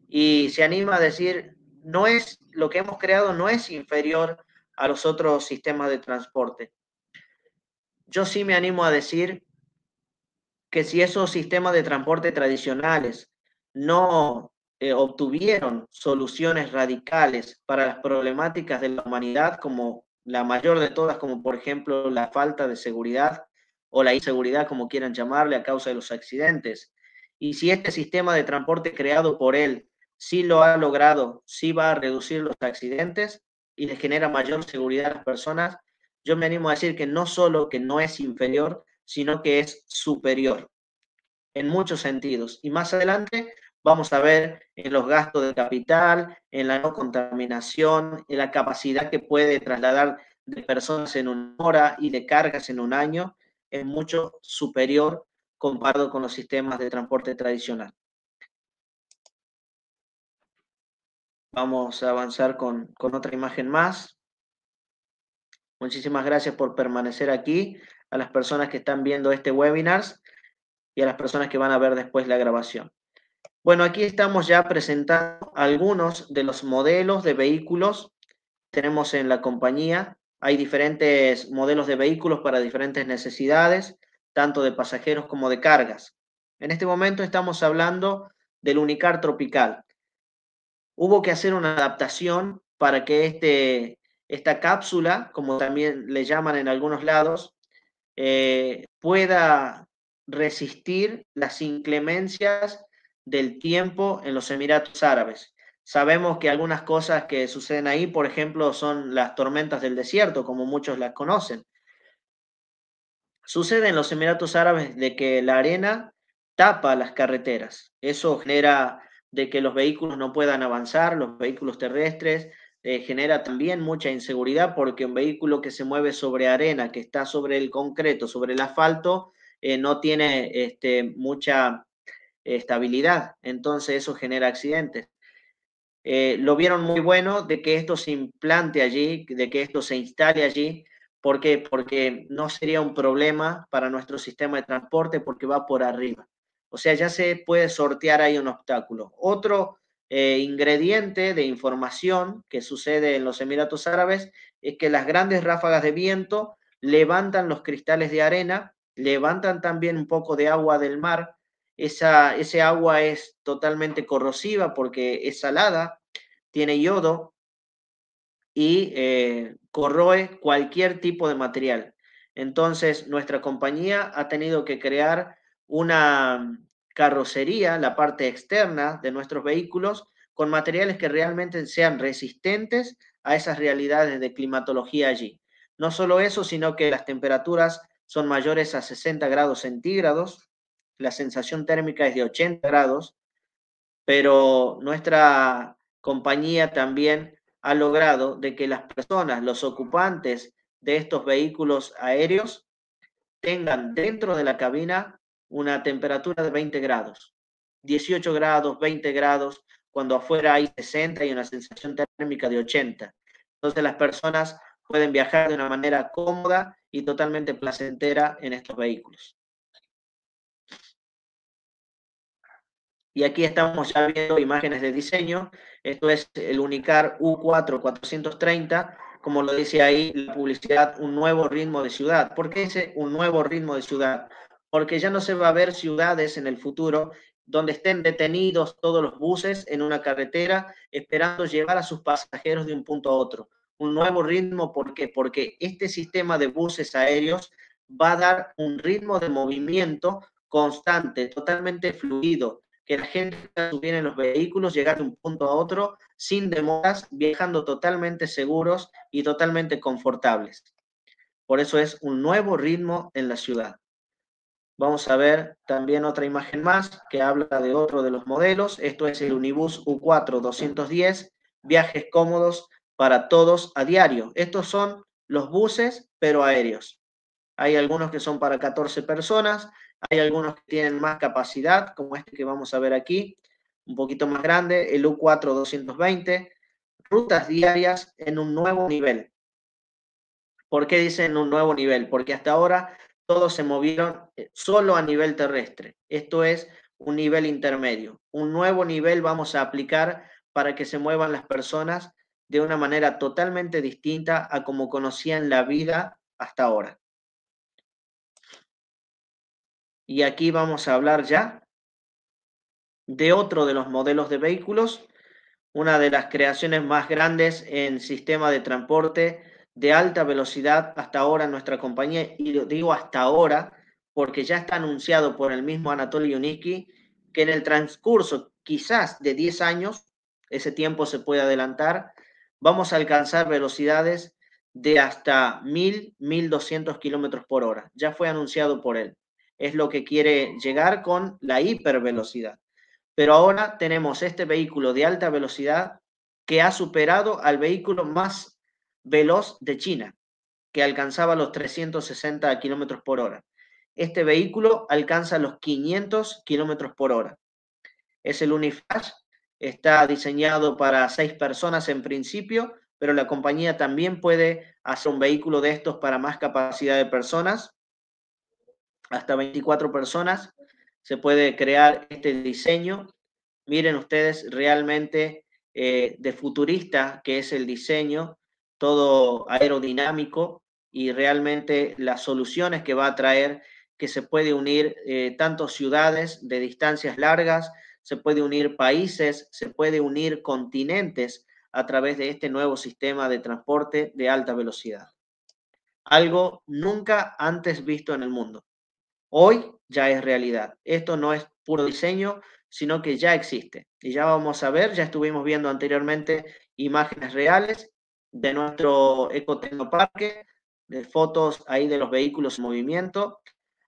y se anima a decir, no es, lo que hemos creado no es inferior a los otros sistemas de transporte. Yo sí me animo a decir que si esos sistemas de transporte tradicionales no eh, obtuvieron soluciones radicales para las problemáticas de la humanidad, como la mayor de todas, como por ejemplo la falta de seguridad o la inseguridad, como quieran llamarle, a causa de los accidentes, y si este sistema de transporte creado por él sí lo ha logrado, sí va a reducir los accidentes y le genera mayor seguridad a las personas, yo me animo a decir que no solo que no es inferior, sino que es superior en muchos sentidos. Y más adelante vamos a ver en los gastos de capital, en la no contaminación, en la capacidad que puede trasladar de personas en una hora y de cargas en un año, es mucho superior comparado con los sistemas de transporte tradicional. Vamos a avanzar con, otra imagen más. Muchísimas gracias por permanecer aquí, a las personas que están viendo este webinar y a las personas que van a ver después la grabación. Bueno, aquí estamos ya presentando algunos de los modelos de vehículos que tenemos en la compañía. Hay diferentes modelos de vehículos para diferentes necesidades, tanto de pasajeros como de cargas. En este momento estamos hablando del Unicar Tropical hubo que hacer una adaptación para que este, esta cápsula, como también le llaman en algunos lados, eh, pueda resistir las inclemencias del tiempo en los Emiratos Árabes. Sabemos que algunas cosas que suceden ahí, por ejemplo, son las tormentas del desierto, como muchos las conocen. Sucede en los Emiratos Árabes de que la arena tapa las carreteras. Eso genera de que los vehículos no puedan avanzar, los vehículos terrestres, eh, genera también mucha inseguridad porque un vehículo que se mueve sobre arena, que está sobre el concreto, sobre el asfalto, eh, no tiene este, mucha estabilidad, entonces eso genera accidentes. Eh, lo vieron muy bueno de que esto se implante allí, de que esto se instale allí. ¿Por? Porque no sería un problema para nuestro sistema de transporte porque va por arriba. O sea, ya se puede sortear ahí un obstáculo. Otro eh, ingrediente de información que sucede en los Emiratos Árabes es que las grandes ráfagas de viento levantan los cristales de arena, levantan también un poco de agua del mar. Esa, ese agua es totalmente corrosiva porque es salada, tiene yodo y eh, corroe cualquier tipo de material. Entonces, nuestra compañía ha tenido que crear una carrocería, la parte externa de nuestros vehículos, con materiales que realmente sean resistentes a esas realidades de climatología allí. No solo eso, sino que las temperaturas son mayores a 60 grados centígrados, la sensación térmica es de 80 grados, pero nuestra compañía también ha logrado de que las personas, los ocupantes de estos vehículos aéreos tengan dentro de la cabina una temperatura de 20 grados, 18 grados, 20 grados, cuando afuera hay 60 y una sensación térmica de 80. Entonces las personas pueden viajar de una manera cómoda y totalmente placentera en estos vehículos. Y aquí estamos ya viendo imágenes de diseño. Esto es el Unicar U4 430, como lo dice ahí la publicidad, un nuevo ritmo de ciudad. ¿Por qué dice un nuevo ritmo de ciudad? Porque ya no se va a ver ciudades en el futuro donde estén detenidos todos los buses en una carretera esperando llevar a sus pasajeros de un punto a otro. Un nuevo ritmo, ¿por qué? Porque este sistema de buses aéreos va a dar un ritmo de movimiento constante, totalmente fluido, que la gente subiera en los vehículos, llegar de un punto a otro sin demoras, viajando totalmente seguros y totalmente confortables. Por eso es un nuevo ritmo en la ciudad. Vamos a ver también otra imagen más que habla de otro de los modelos. Esto es el Unibus U4 210, viajes cómodos para todos a diario. Estos son los buses, pero aéreos. Hay algunos que son para 14 personas, hay algunos que tienen más capacidad, como este que vamos a ver aquí, un poquito más grande, el U4 220, rutas diarias en un nuevo nivel. ¿Por qué dicen un nuevo nivel? Porque hasta ahora todos se movieron eh, solo a nivel terrestre. Esto es un nivel intermedio. Un nuevo nivel vamos a aplicar para que se muevan las personas de una manera totalmente distinta a como conocían la vida hasta ahora. Y aquí vamos a hablar ya de otro de los modelos de vehículos, una de las creaciones más grandes en sistema de transporte de alta velocidad hasta ahora en nuestra compañía, y lo digo hasta ahora porque ya está anunciado por el mismo Anatoly Yuniki que en el transcurso quizás de 10 años, ese tiempo se puede adelantar, vamos a alcanzar velocidades de hasta 1000, 1200 kilómetros por hora. Ya fue anunciado por él es lo que quiere llegar con la hipervelocidad. Pero ahora tenemos este vehículo de alta velocidad que ha superado al vehículo más veloz de China, que alcanzaba los 360 kilómetros por hora. Este vehículo alcanza los 500 kilómetros por hora. Es el Uniflash, está diseñado para seis personas en principio, pero la compañía también puede hacer un vehículo de estos para más capacidad de personas hasta 24 personas. Se puede crear este diseño. Miren ustedes realmente eh, de futurista que es el diseño, todo aerodinámico y realmente las soluciones que va a traer, que se puede unir eh, ciudades de distancias largas, se puede unir países, se puede unir continentes a través de este nuevo sistema de transporte de alta velocidad. Algo nunca antes visto en el mundo. Hoy ya es realidad. Esto no es puro diseño, sino que ya existe. Y ya vamos a ver, ya estuvimos viendo anteriormente imágenes reales de nuestro ecotecnoparque, de fotos ahí de los vehículos en movimiento.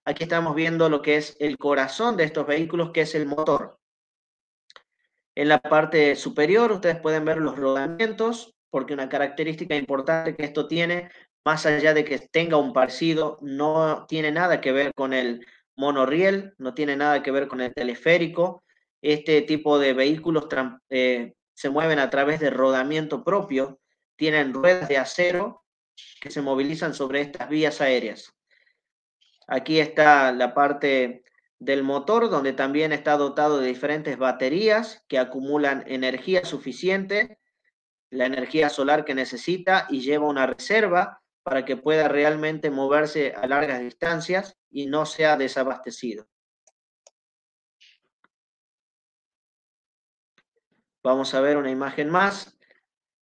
Aquí estamos viendo lo que es el corazón de estos vehículos, que es el motor. En la parte superior ustedes pueden ver los rodamientos, porque una característica importante que esto tiene más allá de que tenga un parecido, no tiene nada que ver con el monorriel, no tiene nada que ver con el teleférico. Este tipo de vehículos eh, se mueven a través de rodamiento propio, tienen ruedas de acero que se movilizan sobre estas vías aéreas. Aquí está la parte del motor, donde también está dotado de diferentes baterías que acumulan energía suficiente, la energía solar que necesita y lleva una reserva para que pueda realmente moverse a largas distancias y no sea desabastecido. Vamos a ver una imagen más,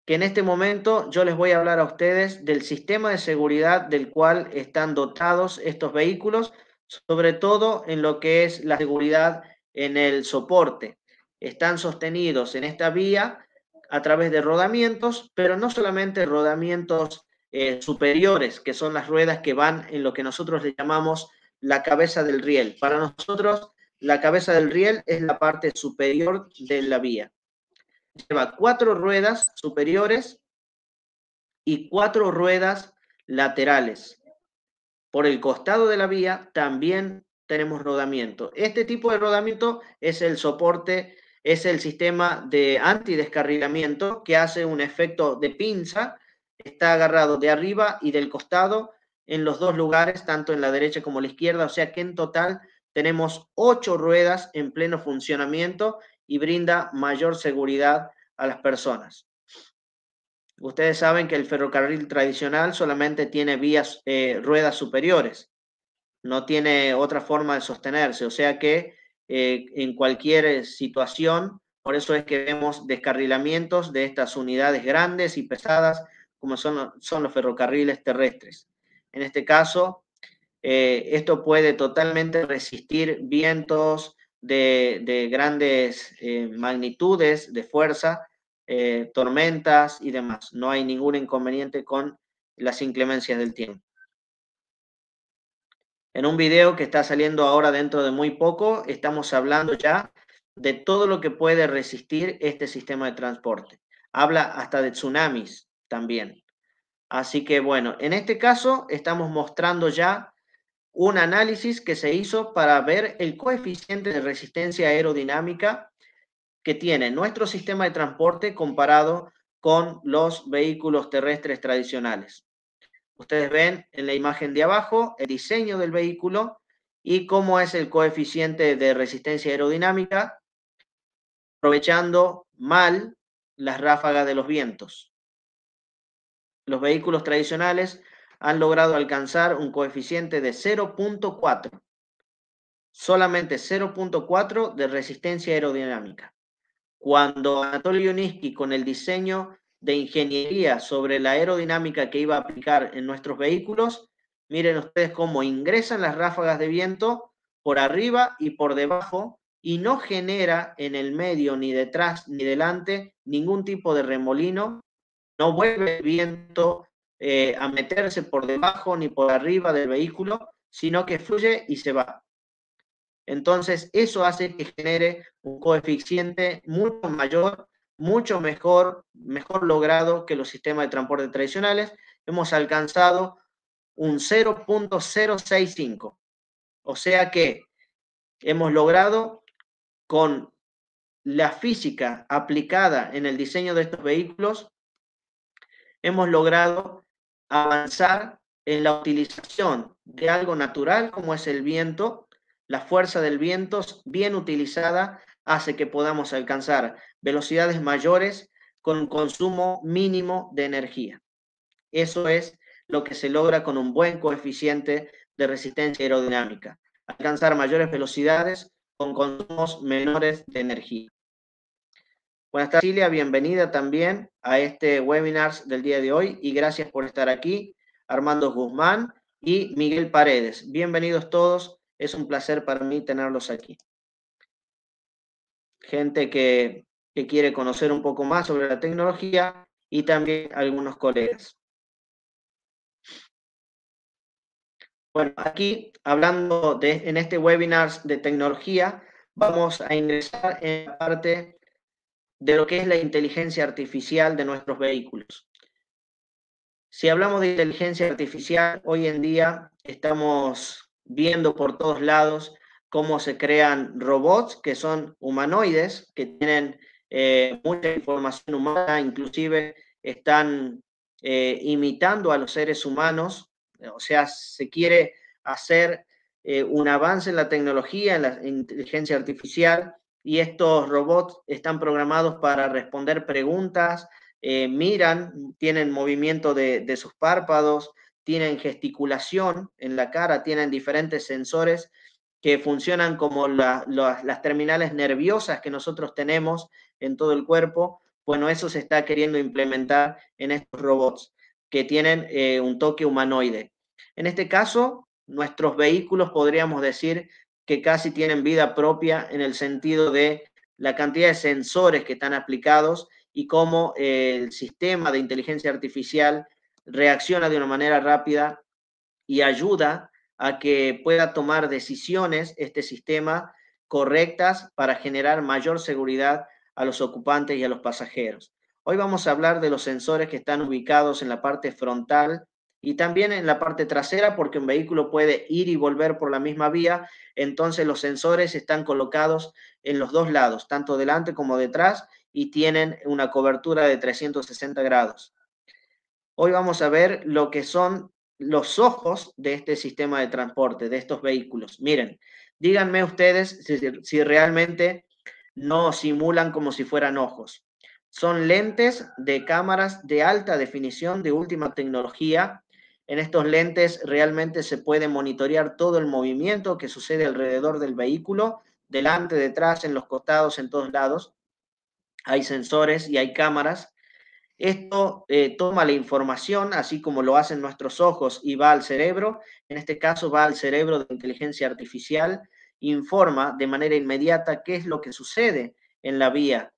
que en este momento yo les voy a hablar a ustedes del sistema de seguridad del cual están dotados estos vehículos, sobre todo en lo que es la seguridad en el soporte. Están sostenidos en esta vía a través de rodamientos, pero no solamente rodamientos eh, superiores, que son las ruedas que van en lo que nosotros le llamamos la cabeza del riel. Para nosotros, la cabeza del riel es la parte superior de la vía. Lleva cuatro ruedas superiores y cuatro ruedas laterales. Por el costado de la vía también tenemos rodamiento. Este tipo de rodamiento es el soporte, es el sistema de antidescarrilamiento que hace un efecto de pinza. Está agarrado de arriba y del costado en los dos lugares, tanto en la derecha como en la izquierda. O sea que en total tenemos ocho ruedas en pleno funcionamiento y brinda mayor seguridad a las personas. Ustedes saben que el ferrocarril tradicional solamente tiene vías, eh, ruedas superiores, no tiene otra forma de sostenerse, o sea que eh, en cualquier situación, por eso es que vemos descarrilamientos de estas unidades grandes y pesadas como son, son los ferrocarriles terrestres. En este caso, eh, esto puede totalmente resistir vientos de, grandes magnitudes de fuerza eh, tormentas y demás. No hay ningún inconveniente con las inclemencias del tiempo. En un video que está saliendo ahora dentro de muy poco, estamos hablando ya de todo lo que puede resistir este sistema de transporte. Habla hasta de tsunamis también. Así que bueno, en este caso estamos mostrando ya un análisis que se hizo para ver el coeficiente de resistencia aerodinámica que tiene nuestro sistema de transporte comparado con los vehículos terrestres tradicionales. Ustedes ven en la imagen de abajo el diseño del vehículo y cómo es el coeficiente de resistencia aerodinámica, aprovechando mal las ráfagas de los vientos. Los vehículos tradicionales han logrado alcanzar un coeficiente de 0.4, solamente 0.4 de resistencia aerodinámica. Cuando Anatolio Niski con el diseño de ingeniería sobre la aerodinámica que iba a aplicar en nuestros vehículos, miren ustedes cómo ingresan las ráfagas de viento por arriba y por debajo y no genera en el medio ni detrás ni delante ningún tipo de remolino, no vuelve el viento eh, a meterse por debajo ni por arriba del vehículo, sino que fluye y se va. Entonces, eso hace que genere un coeficiente mucho mayor, mucho mejor, mejor logrado que los sistemas de transporte tradicionales. Hemos alcanzado un 0.065. O sea que hemos logrado con la física aplicada en el diseño de estos vehículos, hemos logrado avanzar en la utilización de algo natural como es el viento la fuerza del viento bien utilizada hace que podamos alcanzar velocidades mayores con consumo mínimo de energía. Eso es lo que se logra con un buen coeficiente de resistencia aerodinámica, alcanzar mayores velocidades con consumos menores de energía. Buenas tardes, Cecilia, bienvenida también a este webinar del día de hoy y gracias por estar aquí. Armando Guzmán y Miguel Paredes, bienvenidos todos es un placer para mí tenerlos aquí. Gente que, quiere conocer un poco más sobre la tecnología y también algunos colegas. Bueno, aquí hablando de, en este webinar de tecnología, vamos a ingresar en la parte de lo que es la inteligencia artificial de nuestros vehículos. Si hablamos de inteligencia artificial, hoy en día estamos viendo por todos lados cómo se crean robots que son humanoides, que tienen eh, mucha información humana, inclusive están eh, imitando a los seres humanos, o sea, se quiere hacer eh, un avance en la tecnología, en la inteligencia artificial, y estos robots están programados para responder preguntas, miran, tienen movimiento de sus párpados, tienen gesticulación en la cara, tienen diferentes sensores que funcionan como las terminales nerviosas que nosotros tenemos en todo el cuerpo. Bueno, eso se está queriendo implementar en estos robots que tienen eh, un toque humanoide. En este caso, nuestros vehículos podríamos decir que casi tienen vida propia en el sentido de la cantidad de sensores que están aplicados y cómo eh, el sistema de inteligencia artificial reacciona de una manera rápida y ayuda a que pueda tomar decisiones este sistema correctas para generar mayor seguridad a los ocupantes y a los pasajeros. Hoy vamos a hablar de los sensores que están ubicados en la parte frontal y también en la parte trasera porque un vehículo puede ir y volver por la misma vía, entonces los sensores están colocados en los dos lados, tanto delante como detrás, y tienen una cobertura de 360 grados. Hoy vamos a ver lo que son los ojos de este sistema de transporte, de estos vehículos. Miren, díganme ustedes si, realmente no simulan como si fueran ojos. Son lentes de cámaras de alta definición, de última tecnología. En estos lentes realmente se puede monitorear todo el movimiento que sucede alrededor del vehículo, delante, detrás, en los costados, en todos lados. Hay sensores y hay cámaras. Esto eh, toma la información, así como lo hacen nuestros ojos, y va al cerebro. En este caso va al cerebro de inteligencia artificial informa de manera inmediata qué es lo que sucede en la vía.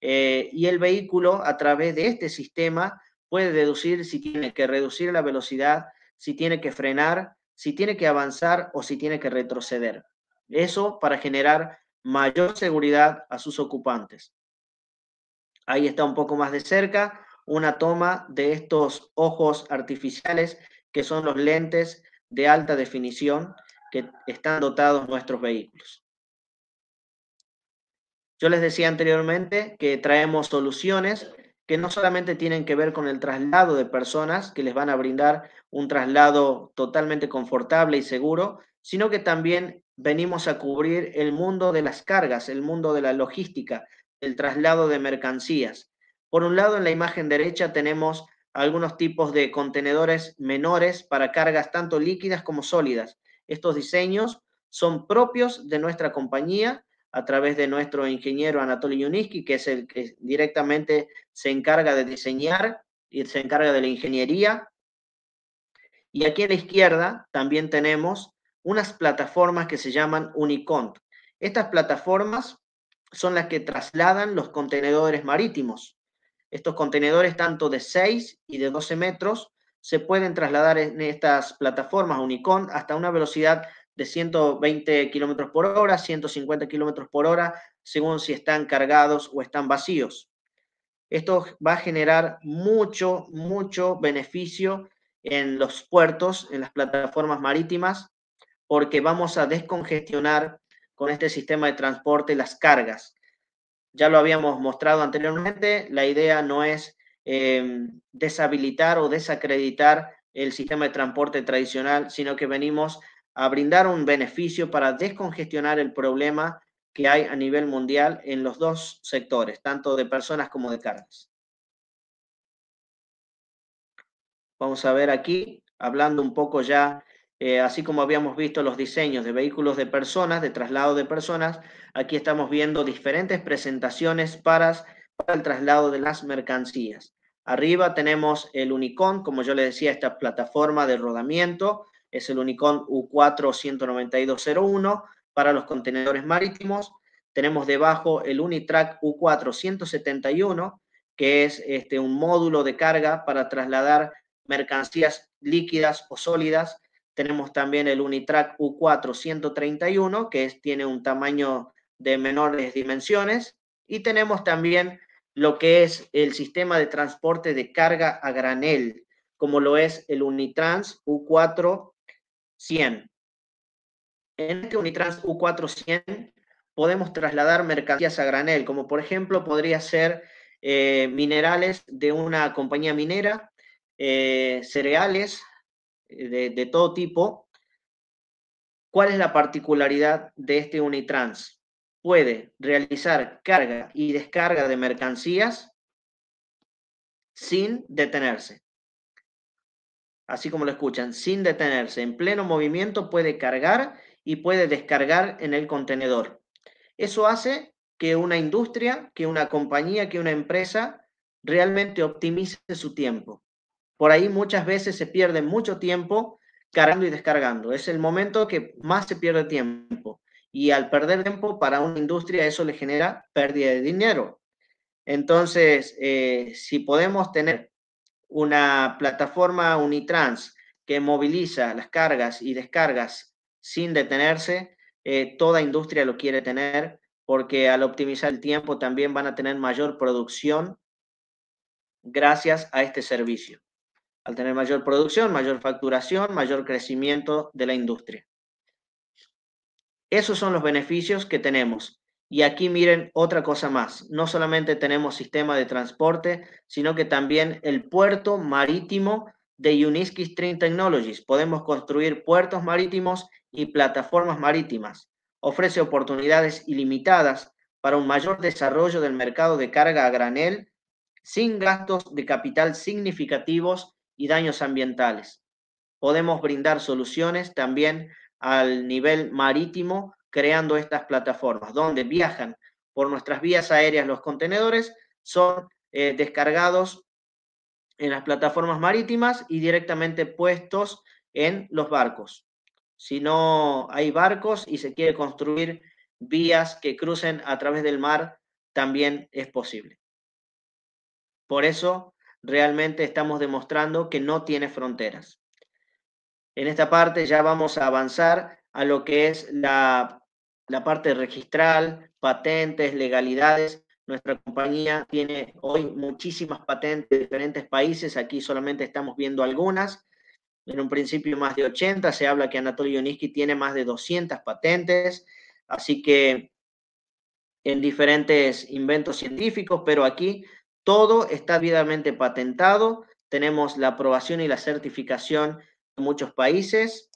Eh, y el vehículo, a través de este sistema, puede deducir si tiene que reducir la velocidad, si tiene que frenar, si tiene que avanzar o si tiene que retroceder. Eso para generar mayor seguridad a sus ocupantes. Ahí está un poco más de cerca una toma de estos ojos artificiales que son los lentes de alta definición que están dotados nuestros vehículos. Yo les decía anteriormente que traemos soluciones que no solamente tienen que ver con el traslado de personas, que les van a brindar un traslado totalmente confortable y seguro, sino que también venimos a cubrir el mundo de las cargas, el mundo de la logística, el traslado de mercancías. Por un lado, en la imagen derecha tenemos algunos tipos de contenedores menores para cargas tanto líquidas como sólidas. Estos diseños son propios de nuestra compañía a través de nuestro ingeniero Anatoly Yuniski, que es el que directamente se encarga de diseñar y se encarga de la ingeniería. Y aquí a la izquierda también tenemos unas plataformas que se llaman Unicont. Estas plataformas son las que trasladan los contenedores marítimos. Estos contenedores tanto de 6 y de 12 metros se pueden trasladar en estas plataformas Unicon hasta una velocidad de 120 kilómetros por hora, 150 kilómetros por hora, según si están cargados o están vacíos. Esto va a generar mucho, mucho beneficio en los puertos, en las plataformas marítimas, porque vamos a descongestionar con este sistema de transporte las cargas. Ya lo habíamos mostrado anteriormente, la idea no es Em, deshabilitar o desacreditar el sistema de transporte tradicional, sino que venimos a brindar un beneficio para descongestionar el problema que hay a nivel mundial en los dos sectores, tanto de personas como de cargas. Vamos a ver aquí, hablando un poco ya, eh, así como habíamos visto los diseños de vehículos de personas, de traslado de personas, aquí estamos viendo diferentes presentaciones para el traslado de las mercancías. Arriba tenemos el Unicon, como yo les decía, esta plataforma de rodamiento, es el Unicon U4-19201 para los contenedores marítimos. Tenemos debajo el Unitrack U4-171, que es este, un módulo de carga para trasladar mercancías líquidas o sólidas. Tenemos también el Unitrack U4-131, que tiene un tamaño de menores dimensiones. Y tenemos también lo que es el sistema de transporte de carga a granel, como lo es el Unitrans U4-100. En este Unitrans U4-100 podemos trasladar mercancías a granel, como por ejemplo podría ser eh, minerales de una compañía minera, eh, cereales eh, de todo tipo. ¿Cuál es la particularidad de este Unitrans? puede realizar carga y descarga de mercancías sin detenerse. Así como lo escuchan, sin detenerse. En pleno movimiento puede cargar y puede descargar en el contenedor. Eso hace que una industria, que una compañía, que una empresa realmente optimice su tiempo. Por ahí muchas veces se pierde mucho tiempo cargando y descargando. Es el momento que más se pierde tiempo y al perder tiempo para una industria eso le genera pérdida de dinero. Entonces, eh, si podemos tener una plataforma Unitrans que moviliza las cargas y descargas sin detenerse, eh, toda industria lo quiere tener porque al optimizar el tiempo también van a tener mayor producción gracias a este servicio. Al tener mayor producción, mayor facturación, mayor crecimiento de la industria. Esos son los beneficios que tenemos. Y aquí miren otra cosa más. No solamente tenemos sistema de transporte, sino que también el puerto marítimo de Uniski String Technologies. Podemos construir puertos marítimos y plataformas marítimas. Ofrece oportunidades ilimitadas para un mayor desarrollo del mercado de carga a granel sin gastos de capital significativos y daños ambientales. Podemos brindar soluciones también al nivel marítimo creando estas plataformas, donde viajan por nuestras vías aéreas los contenedores, son eh, descargados en las plataformas marítimas y directamente puestos en los barcos. Si no hay barcos y se quiere construir vías que crucen a través del mar, también es posible. Por eso, realmente estamos demostrando que no tiene fronteras. En esta parte ya vamos a avanzar a lo que es la la parte registral, patentes, legalidades. Nuestra compañía tiene hoy muchísimas patentes de diferentes países. Aquí solamente estamos viendo algunas. En un principio más de 80. Se habla que Anatoly Yoniski tiene más de 200 patentes. Así que en diferentes inventos científicos, pero aquí todo está debidamente patentado. Tenemos la aprobación y la certificación de muchos países.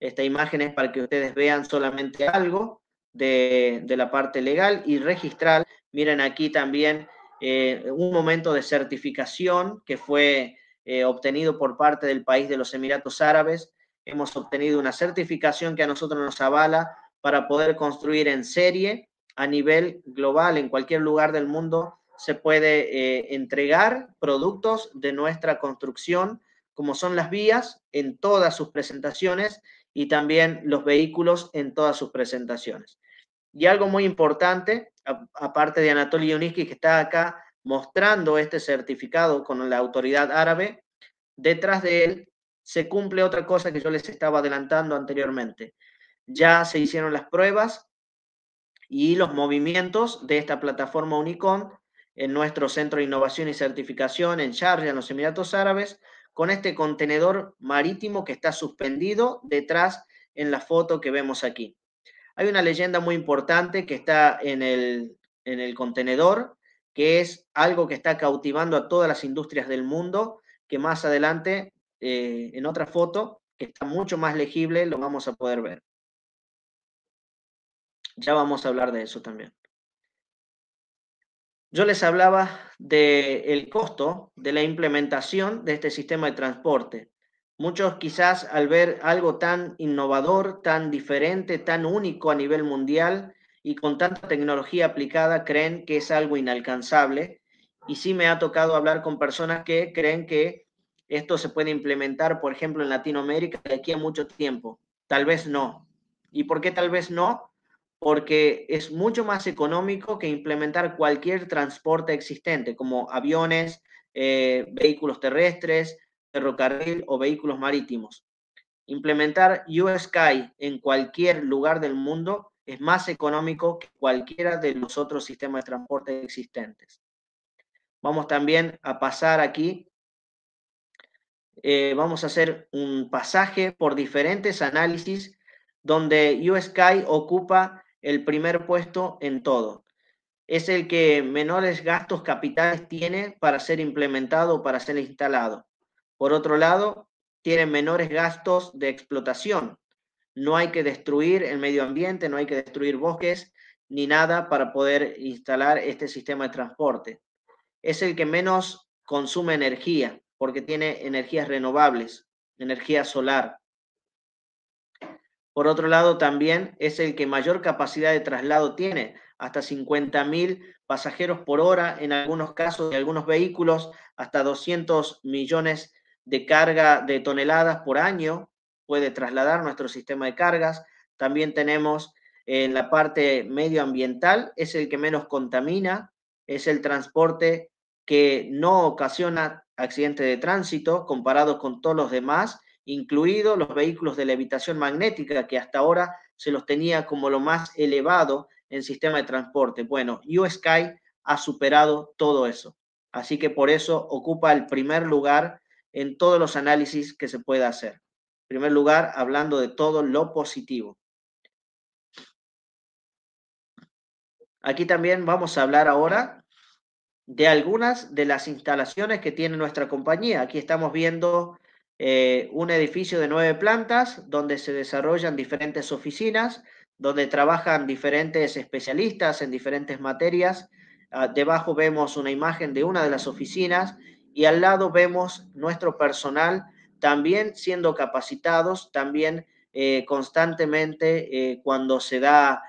Esta imagen es para que ustedes vean solamente algo de, la parte legal y registral. Miren aquí también eh, un momento de certificación que fue eh, obtenido por parte del país de los Emiratos Árabes. Hemos obtenido una certificación que a nosotros nos avala para poder construir en serie a nivel global en cualquier lugar del mundo. Se puede eh, entregar productos de nuestra construcción, como son las vías, en todas sus presentaciones y también los vehículos en todas sus presentaciones. Y algo muy importante, aparte de Anatoly Yuniski, que está acá mostrando este certificado con la autoridad árabe, detrás de él se cumple otra cosa que yo les estaba adelantando anteriormente. Ya se hicieron las pruebas y los movimientos de esta plataforma Unicon en nuestro Centro de Innovación y Certificación en Sharjah, en los Emiratos Árabes, con este contenedor marítimo que está suspendido detrás en la foto que vemos aquí. Hay una leyenda muy importante que está en el, en el contenedor, que es algo que está cautivando a todas las industrias del mundo, que más adelante, eh, en otra foto, que está mucho más legible, lo vamos a poder ver. Ya vamos a hablar de eso también. Yo les hablaba del costo de la implementación de este sistema de transporte. Muchos quizás al ver algo tan innovador, tan diferente, tan único a nivel mundial y con tanta tecnología aplicada creen que es algo inalcanzable. Y sí me ha tocado hablar con personas que creen que esto se puede implementar, por ejemplo, en Latinoamérica de aquí a mucho tiempo. Tal vez no. ¿Y por qué tal vez no? Porque es mucho más económico que implementar cualquier transporte existente, como aviones, eh, vehículos terrestres, ferrocarril o vehículos marítimos. Implementar USky en cualquier lugar del mundo es más económico que cualquiera de los otros sistemas de transporte existentes. Vamos también a pasar aquí, eh, vamos a hacer un pasaje por diferentes análisis donde USky ocupa el primer puesto en todo. Es el que menores gastos capitales tiene para ser implementado o para ser instalado. Por otro lado, tiene menores gastos de explotación. No hay que destruir el medio ambiente, no hay que destruir bosques ni nada para poder instalar este sistema de transporte. Es el que menos consume energía porque tiene energías renovables, energía solar, por otro lado, también es el que mayor capacidad de traslado tiene, hasta 50.000 pasajeros por hora, en algunos casos de algunos vehículos, hasta 200 millones de carga de toneladas por año puede trasladar nuestro sistema de cargas. También tenemos en la parte medioambiental, es el que menos contamina, es el transporte que no ocasiona accidentes de tránsito comparado con todos los demás incluidos los vehículos de levitación magnética, que hasta ahora se los tenía como lo más elevado en sistema de transporte. Bueno, USky ha superado todo eso. Así que por eso ocupa el primer lugar en todos los análisis que se pueda hacer. Primer lugar, hablando de todo lo positivo. Aquí también vamos a hablar ahora de algunas de las instalaciones que tiene nuestra compañía. Aquí estamos viendo eh, un edificio de nueve plantas donde se desarrollan diferentes oficinas, donde trabajan diferentes especialistas en diferentes materias. Ah, debajo vemos una imagen de una de las oficinas y al lado vemos nuestro personal también siendo capacitados, también eh, constantemente eh, cuando se da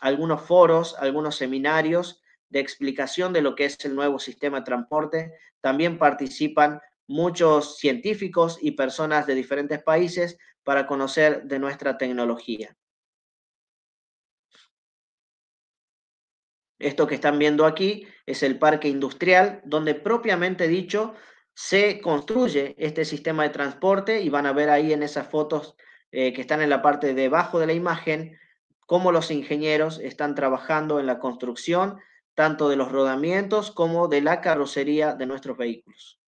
algunos foros, algunos seminarios de explicación de lo que es el nuevo sistema de transporte. También participan muchos científicos y personas de diferentes países para conocer de nuestra tecnología. Esto que están viendo aquí es el parque industrial, donde propiamente dicho se construye este sistema de transporte y van a ver ahí en esas fotos eh, que están en la parte de abajo de la imagen cómo los ingenieros están trabajando en la construcción tanto de los rodamientos como de la carrocería de nuestros vehículos.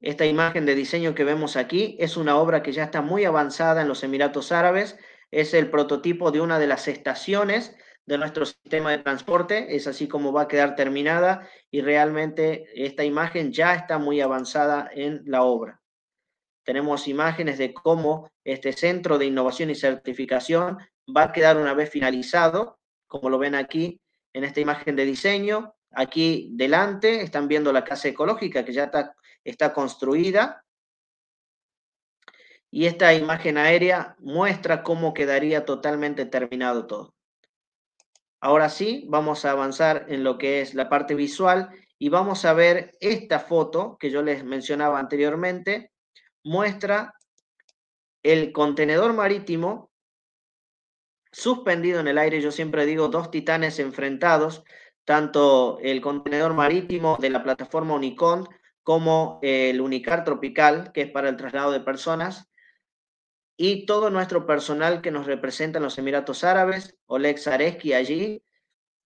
Esta imagen de diseño que vemos aquí es una obra que ya está muy avanzada en los Emiratos Árabes. Es el prototipo de una de las estaciones de nuestro sistema de transporte. Es así como va a quedar terminada y realmente esta imagen ya está muy avanzada en la obra tenemos imágenes de cómo este centro de innovación y certificación va a quedar una vez finalizado, como lo ven aquí en esta imagen de diseño. Aquí delante están viendo la casa ecológica que ya está, está construida. Y esta imagen aérea muestra cómo quedaría totalmente terminado todo. Ahora sí, vamos a avanzar en lo que es la parte visual y vamos a ver esta foto que yo les mencionaba anteriormente, muestra el contenedor marítimo suspendido en el aire. Yo siempre digo dos titanes enfrentados, tanto el contenedor marítimo de la plataforma Unicon como el Unicar Tropical, que es para el traslado de personas, y todo nuestro personal que nos representa en los Emiratos Árabes, Oleg Zareski allí,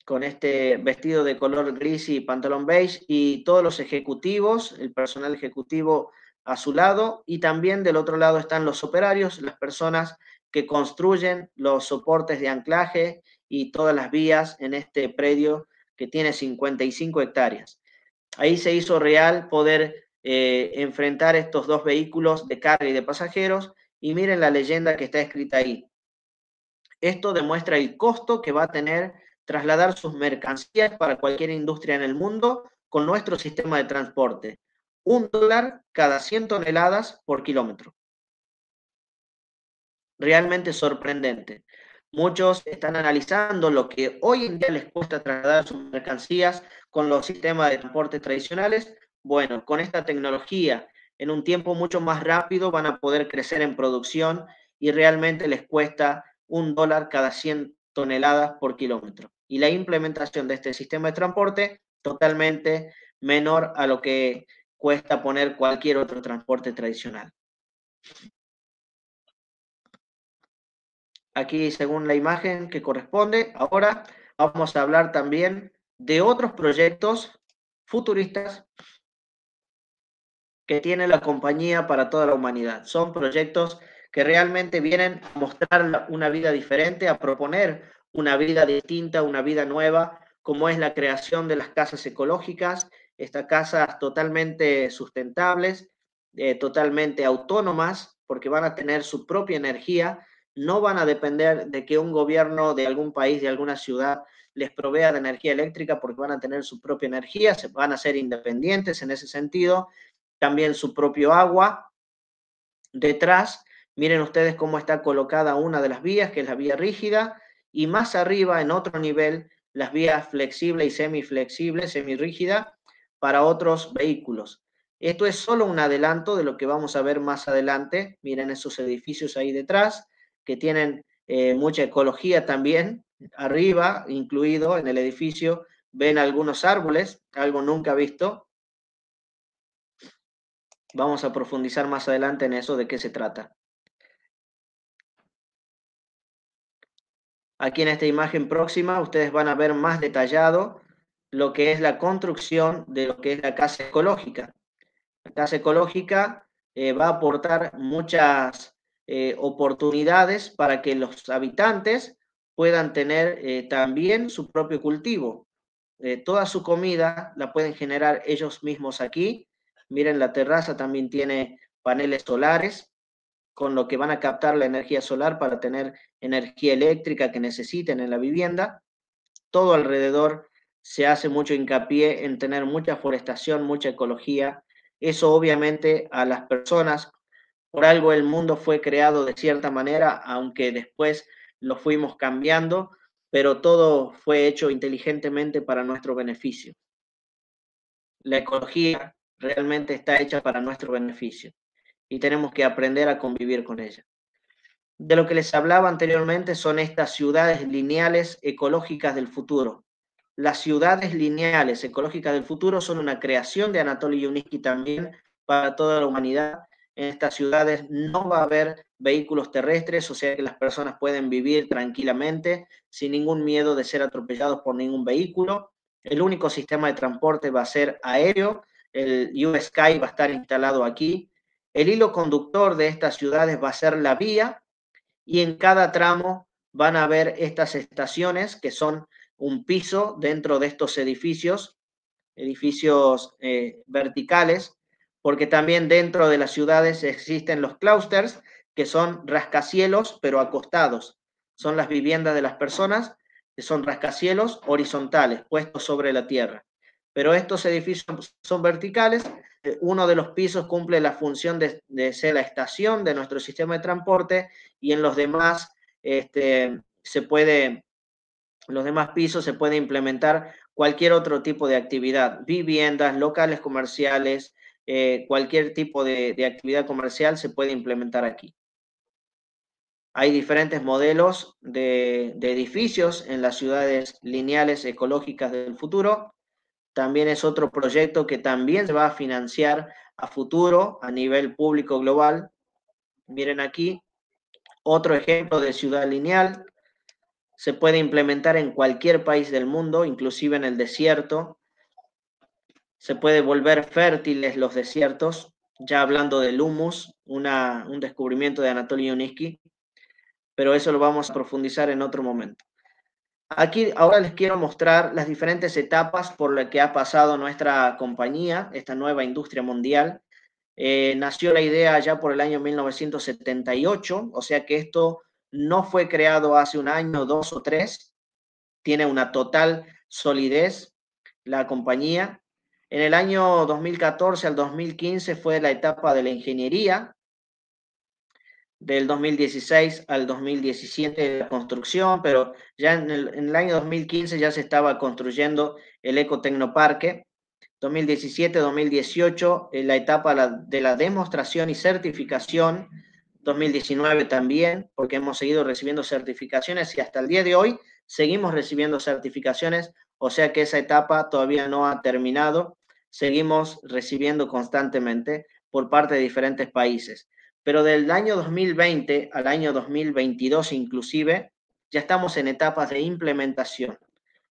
con este vestido de color gris y pantalón beige, y todos los ejecutivos, el personal ejecutivo a su lado y también del otro lado están los operarios, las personas que construyen los soportes de anclaje y todas las vías en este predio que tiene 55 hectáreas. Ahí se hizo real poder eh, enfrentar estos dos vehículos de carga y de pasajeros y miren la leyenda que está escrita ahí. Esto demuestra el costo que va a tener trasladar sus mercancías para cualquier industria en el mundo con nuestro sistema de transporte un dólar cada 100 toneladas por kilómetro. Realmente sorprendente. Muchos están analizando lo que hoy en día les cuesta trasladar sus mercancías con los sistemas de transporte tradicionales. Bueno, con esta tecnología, en un tiempo mucho más rápido van a poder crecer en producción y realmente les cuesta un dólar cada 100 toneladas por kilómetro. Y la implementación de este sistema de transporte totalmente menor a lo que cuesta poner cualquier otro transporte tradicional. Aquí, según la imagen que corresponde, ahora vamos a hablar también de otros proyectos futuristas que tiene la compañía para toda la humanidad. Son proyectos que realmente vienen a mostrar una vida diferente, a proponer una vida distinta, una vida nueva, como es la creación de las casas ecológicas estas casas totalmente sustentables, eh, totalmente autónomas, porque van a tener su propia energía, no van a depender de que un gobierno de algún país, de alguna ciudad, les provea de energía eléctrica porque van a tener su propia energía, van a ser independientes en ese sentido, también su propio agua. Detrás, miren ustedes cómo está colocada una de las vías, que es la vía rígida, y más arriba, en otro nivel, las vías flexible y semiflexible, semirrígida, para otros vehículos. Esto es solo un adelanto de lo que vamos a ver más adelante. Miren esos edificios ahí detrás que tienen eh, mucha ecología también. Arriba, incluido en el edificio, ven algunos árboles, algo nunca visto. Vamos a profundizar más adelante en eso, de qué se trata. Aquí en esta imagen próxima ustedes van a ver más detallado lo que es la construcción de lo que es la casa ecológica. La casa ecológica eh, va a aportar muchas eh, oportunidades para que los habitantes puedan tener eh, también su propio cultivo. toda su comida la pueden generar ellos mismos aquí. Miren, la terraza también tiene paneles solares con lo que van a captar la energía solar para tener energía eléctrica que necesiten en la vivienda. Todo alrededor se hace mucho hincapié en tener mucha forestación, mucha ecología. Eso obviamente a las personas, por algo el mundo fue creado de cierta manera, aunque después lo fuimos cambiando, pero todo fue hecho inteligentemente para nuestro beneficio. La ecología realmente está hecha para nuestro beneficio y tenemos que aprender a convivir con ella. De lo que les hablaba anteriormente son estas ciudades lineales ecológicas del futuro. Las ciudades lineales ecológicas del futuro son una creación de Anatoly Yuniski también para toda la humanidad. En estas ciudades no va a haber vehículos terrestres, o sea que las personas pueden vivir tranquilamente sin ningún miedo de ser atropellados por ningún vehículo. El único sistema de transporte va a ser aéreo. El US Sky va a estar instalado aquí el hilo conductor de estas ciudades va a ser la vía y en cada tramo van a haber estas estaciones que son un piso dentro de estos edificios, edificios eh, verticales, porque también dentro de las ciudades existen los clusters, que son rascacielos, pero acostados. Son las viviendas de las personas que son rascacielos horizontales, puestos sobre la tierra. Pero estos edificios son verticales eh, uno de los pisos cumple la función de, ser la estación de nuestro sistema de transporte y en los demás este, se puede, los demás pisos se puede implementar cualquier otro tipo de actividad, viviendas, locales comerciales, eh, cualquier tipo de, actividad comercial se puede implementar aquí. Hay diferentes modelos de edificios en las ciudades lineales ecológicas del futuro también es otro proyecto que también se va a financiar a futuro a nivel público global. Miren aquí, otro ejemplo de ciudad lineal. Se puede implementar en cualquier país del mundo, inclusive en el desierto. Se puede volver fértiles los desiertos, ya hablando del humus, un descubrimiento de Anatoly Yuniski, pero eso lo vamos a profundizar en otro momento. Aquí ahora les quiero mostrar las diferentes etapas por las que ha pasado nuestra compañía, esta nueva industria mundial. Eh, nació la idea ya por el año 1978, o sea que esto no fue creado hace un año, dos o tres. Tiene una total solidez la compañía. En el año 2014 al 2015 fue la etapa de la ingeniería, del 2016 al 2017 la construcción, pero ya en el, año 2015 ya se estaba construyendo el Ecotecnoparque. 2017-2018 la etapa de la demostración y certificación. 2019 también, porque hemos seguido recibiendo certificaciones y hasta el día de hoy seguimos recibiendo certificaciones, o sea que esa etapa todavía no ha terminado. Seguimos recibiendo constantemente por parte de diferentes países pero del año 2020 al año 2022 inclusive, ya estamos en etapas de implementación,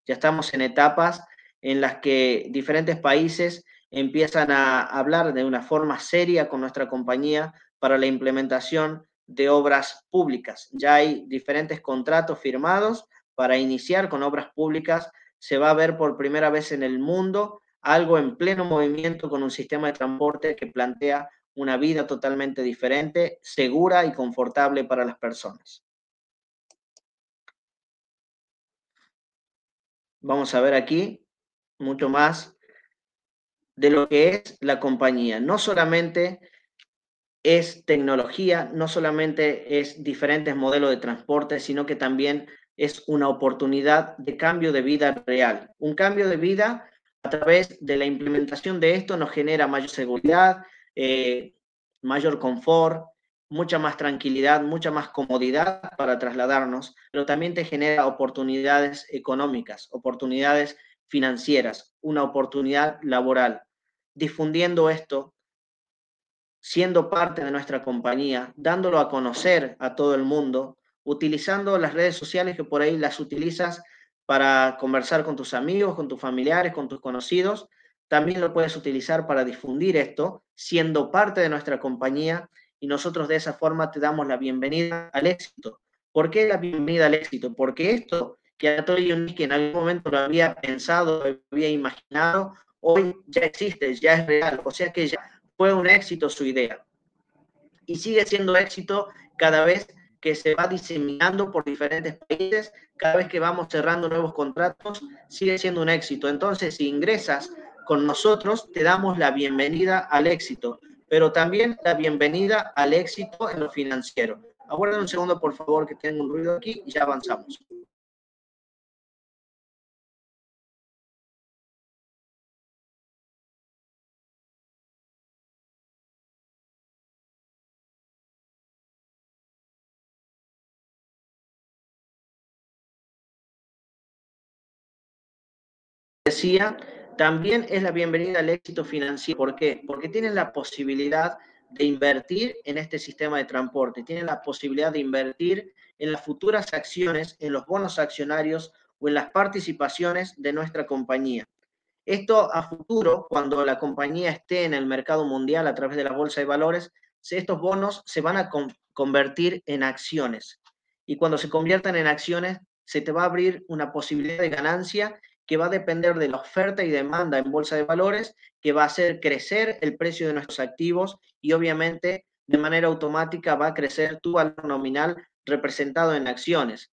ya estamos en etapas en las que diferentes países empiezan a hablar de una forma seria con nuestra compañía para la implementación de obras públicas. Ya hay diferentes contratos firmados para iniciar con obras públicas. Se va a ver por primera vez en el mundo algo en pleno movimiento con un sistema de transporte que plantea una vida totalmente diferente, segura y confortable para las personas. Vamos a ver aquí mucho más de lo que es la compañía. No solamente es tecnología, no solamente es diferentes modelos de transporte, sino que también es una oportunidad de cambio de vida real. Un cambio de vida a través de la implementación de esto nos genera mayor seguridad, eh, mayor confort, mucha más tranquilidad, mucha más comodidad para trasladarnos, pero también te genera oportunidades económicas, oportunidades financieras, una oportunidad laboral. Difundiendo esto, siendo parte de nuestra compañía, dándolo a conocer a todo el mundo, utilizando las redes sociales que por ahí las utilizas para conversar con tus amigos, con tus familiares, con tus conocidos. También lo puedes utilizar para difundir esto, siendo parte de nuestra compañía y nosotros de esa forma te damos la bienvenida al éxito. ¿Por qué la bienvenida al éxito? Porque esto que Anatoly que en algún momento lo había pensado, lo había imaginado, hoy ya existe, ya es real, o sea que ya fue un éxito su idea. Y sigue siendo éxito cada vez que se va diseminando por diferentes países, cada vez que vamos cerrando nuevos contratos, sigue siendo un éxito. Entonces, si ingresas con nosotros, te damos la bienvenida al éxito, pero también la bienvenida al éxito en lo financiero. Aguarden un segundo, por favor, que tengo un ruido aquí y ya avanzamos. Decía, también es la bienvenida al éxito financiero. ¿Por qué? Porque tienen la posibilidad de invertir en este sistema de transporte, tienen la posibilidad de invertir en las futuras acciones, en los bonos accionarios o en las participaciones de nuestra compañía. Esto a futuro, cuando la compañía esté en el mercado mundial a través de la bolsa de valores, estos bonos se van a convertir en acciones. Y cuando se conviertan en acciones, se te va a abrir una posibilidad de ganancia que va a depender de la oferta y demanda en bolsa de valores, que va a hacer crecer el precio de nuestros activos y obviamente de manera automática va a crecer tu valor nominal representado en acciones.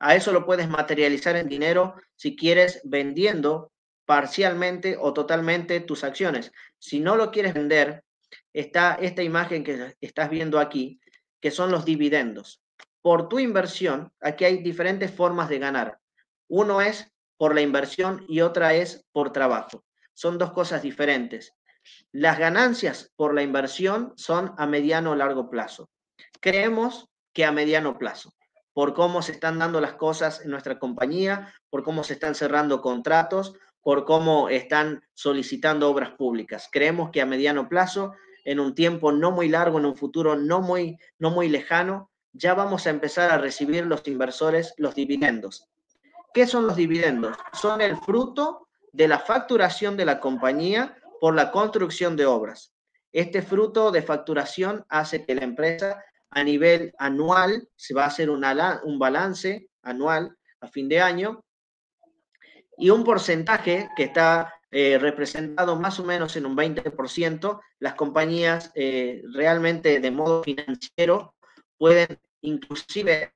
A eso lo puedes materializar en dinero si quieres vendiendo parcialmente o totalmente tus acciones. Si no lo quieres vender, está esta imagen que estás viendo aquí, que son los dividendos. Por tu inversión, aquí hay diferentes formas de ganar. Uno es por la inversión y otra es por trabajo. Son dos cosas diferentes. Las ganancias por la inversión son a mediano o largo plazo. Creemos que a mediano plazo, por cómo se están dando las cosas en nuestra compañía, por cómo se están cerrando contratos, por cómo están solicitando obras públicas. Creemos que a mediano plazo, en un tiempo no muy largo, en un futuro no muy, no muy lejano, ya vamos a empezar a recibir los inversores los dividendos. ¿Qué son los dividendos? Son el fruto de la facturación de la compañía por la construcción de obras. Este fruto de facturación hace que la empresa a nivel anual se va a hacer un balance anual a fin de año y un porcentaje que está eh, representado más o menos en un 20%, las compañías eh, realmente de modo financiero pueden inclusive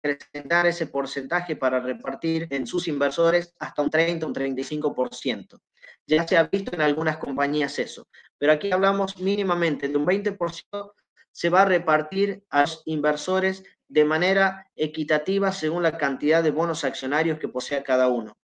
presentar ese porcentaje para repartir en sus inversores hasta un 30, un 35%. Ya se ha visto en algunas compañías eso, pero aquí hablamos mínimamente de un 20% se va a repartir a los inversores de manera equitativa según la cantidad de bonos accionarios que posea cada uno.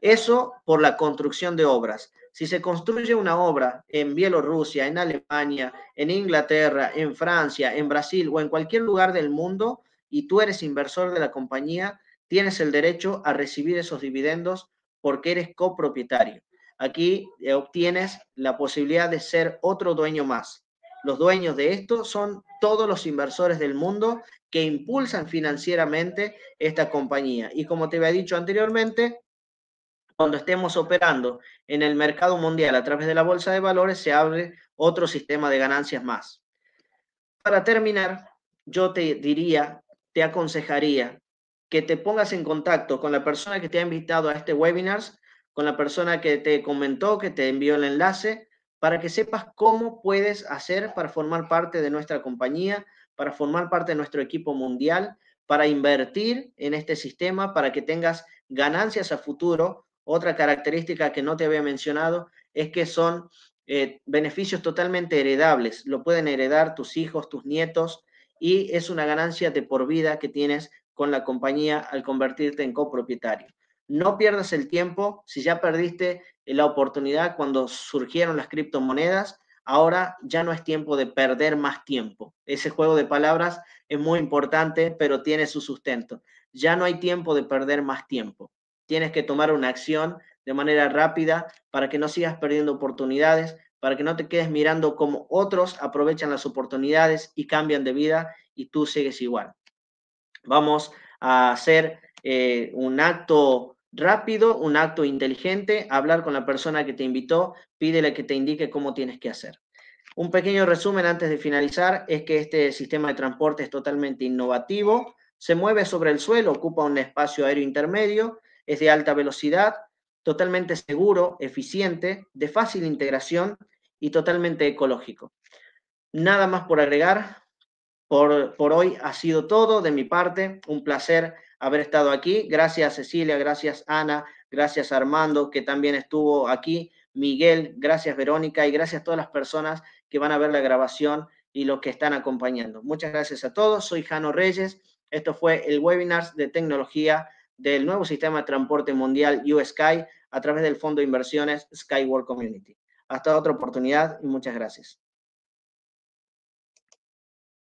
Eso por la construcción de obras. Si se construye una obra en Bielorrusia, en Alemania, en Inglaterra, en Francia, en Brasil o en cualquier lugar del mundo, y tú eres inversor de la compañía, tienes el derecho a recibir esos dividendos porque eres copropietario. Aquí eh, obtienes la posibilidad de ser otro dueño más. Los dueños de esto son todos los inversores del mundo que impulsan financieramente esta compañía. Y como te había dicho anteriormente, cuando estemos operando en el mercado mundial a través de la bolsa de valores, se abre otro sistema de ganancias más. Para terminar, yo te diría te aconsejaría que te pongas en contacto con la persona que te ha invitado a este webinar, con la persona que te comentó, que te envió el enlace, para que sepas cómo puedes hacer para formar parte de nuestra compañía, para formar parte de nuestro equipo mundial, para invertir en este sistema, para que tengas ganancias a futuro. Otra característica que no te había mencionado es que son eh, beneficios totalmente heredables. Lo pueden heredar tus hijos, tus nietos, y es una ganancia de por vida que tienes con la compañía al convertirte en copropietario. No pierdas el tiempo, si ya perdiste la oportunidad cuando surgieron las criptomonedas, ahora ya no es tiempo de perder más tiempo. Ese juego de palabras es muy importante, pero tiene su sustento. Ya no hay tiempo de perder más tiempo. Tienes que tomar una acción de manera rápida para que no sigas perdiendo oportunidades, para que no te quedes mirando cómo otros aprovechan las oportunidades y cambian de vida y tú sigues igual. Vamos a hacer eh, un acto rápido, un acto inteligente, hablar con la persona que te invitó, pídele que te indique cómo tienes que hacer. Un pequeño resumen antes de finalizar es que este sistema de transporte es totalmente innovativo, se mueve sobre el suelo, ocupa un espacio aéreo intermedio, es de alta velocidad, totalmente seguro, eficiente, de fácil integración y totalmente ecológico. Nada más por agregar. Por, por hoy ha sido todo de mi parte. Un placer haber estado aquí. Gracias Cecilia, gracias Ana, gracias Armando, que también estuvo aquí. Miguel, gracias Verónica y gracias a todas las personas que van a ver la grabación y los que están acompañando. Muchas gracias a todos. Soy Jano Reyes. Esto fue el webinar de tecnología del nuevo sistema de transporte mundial USky a través del Fondo de Inversiones Skyward Community. Hasta otra oportunidad y muchas gracias.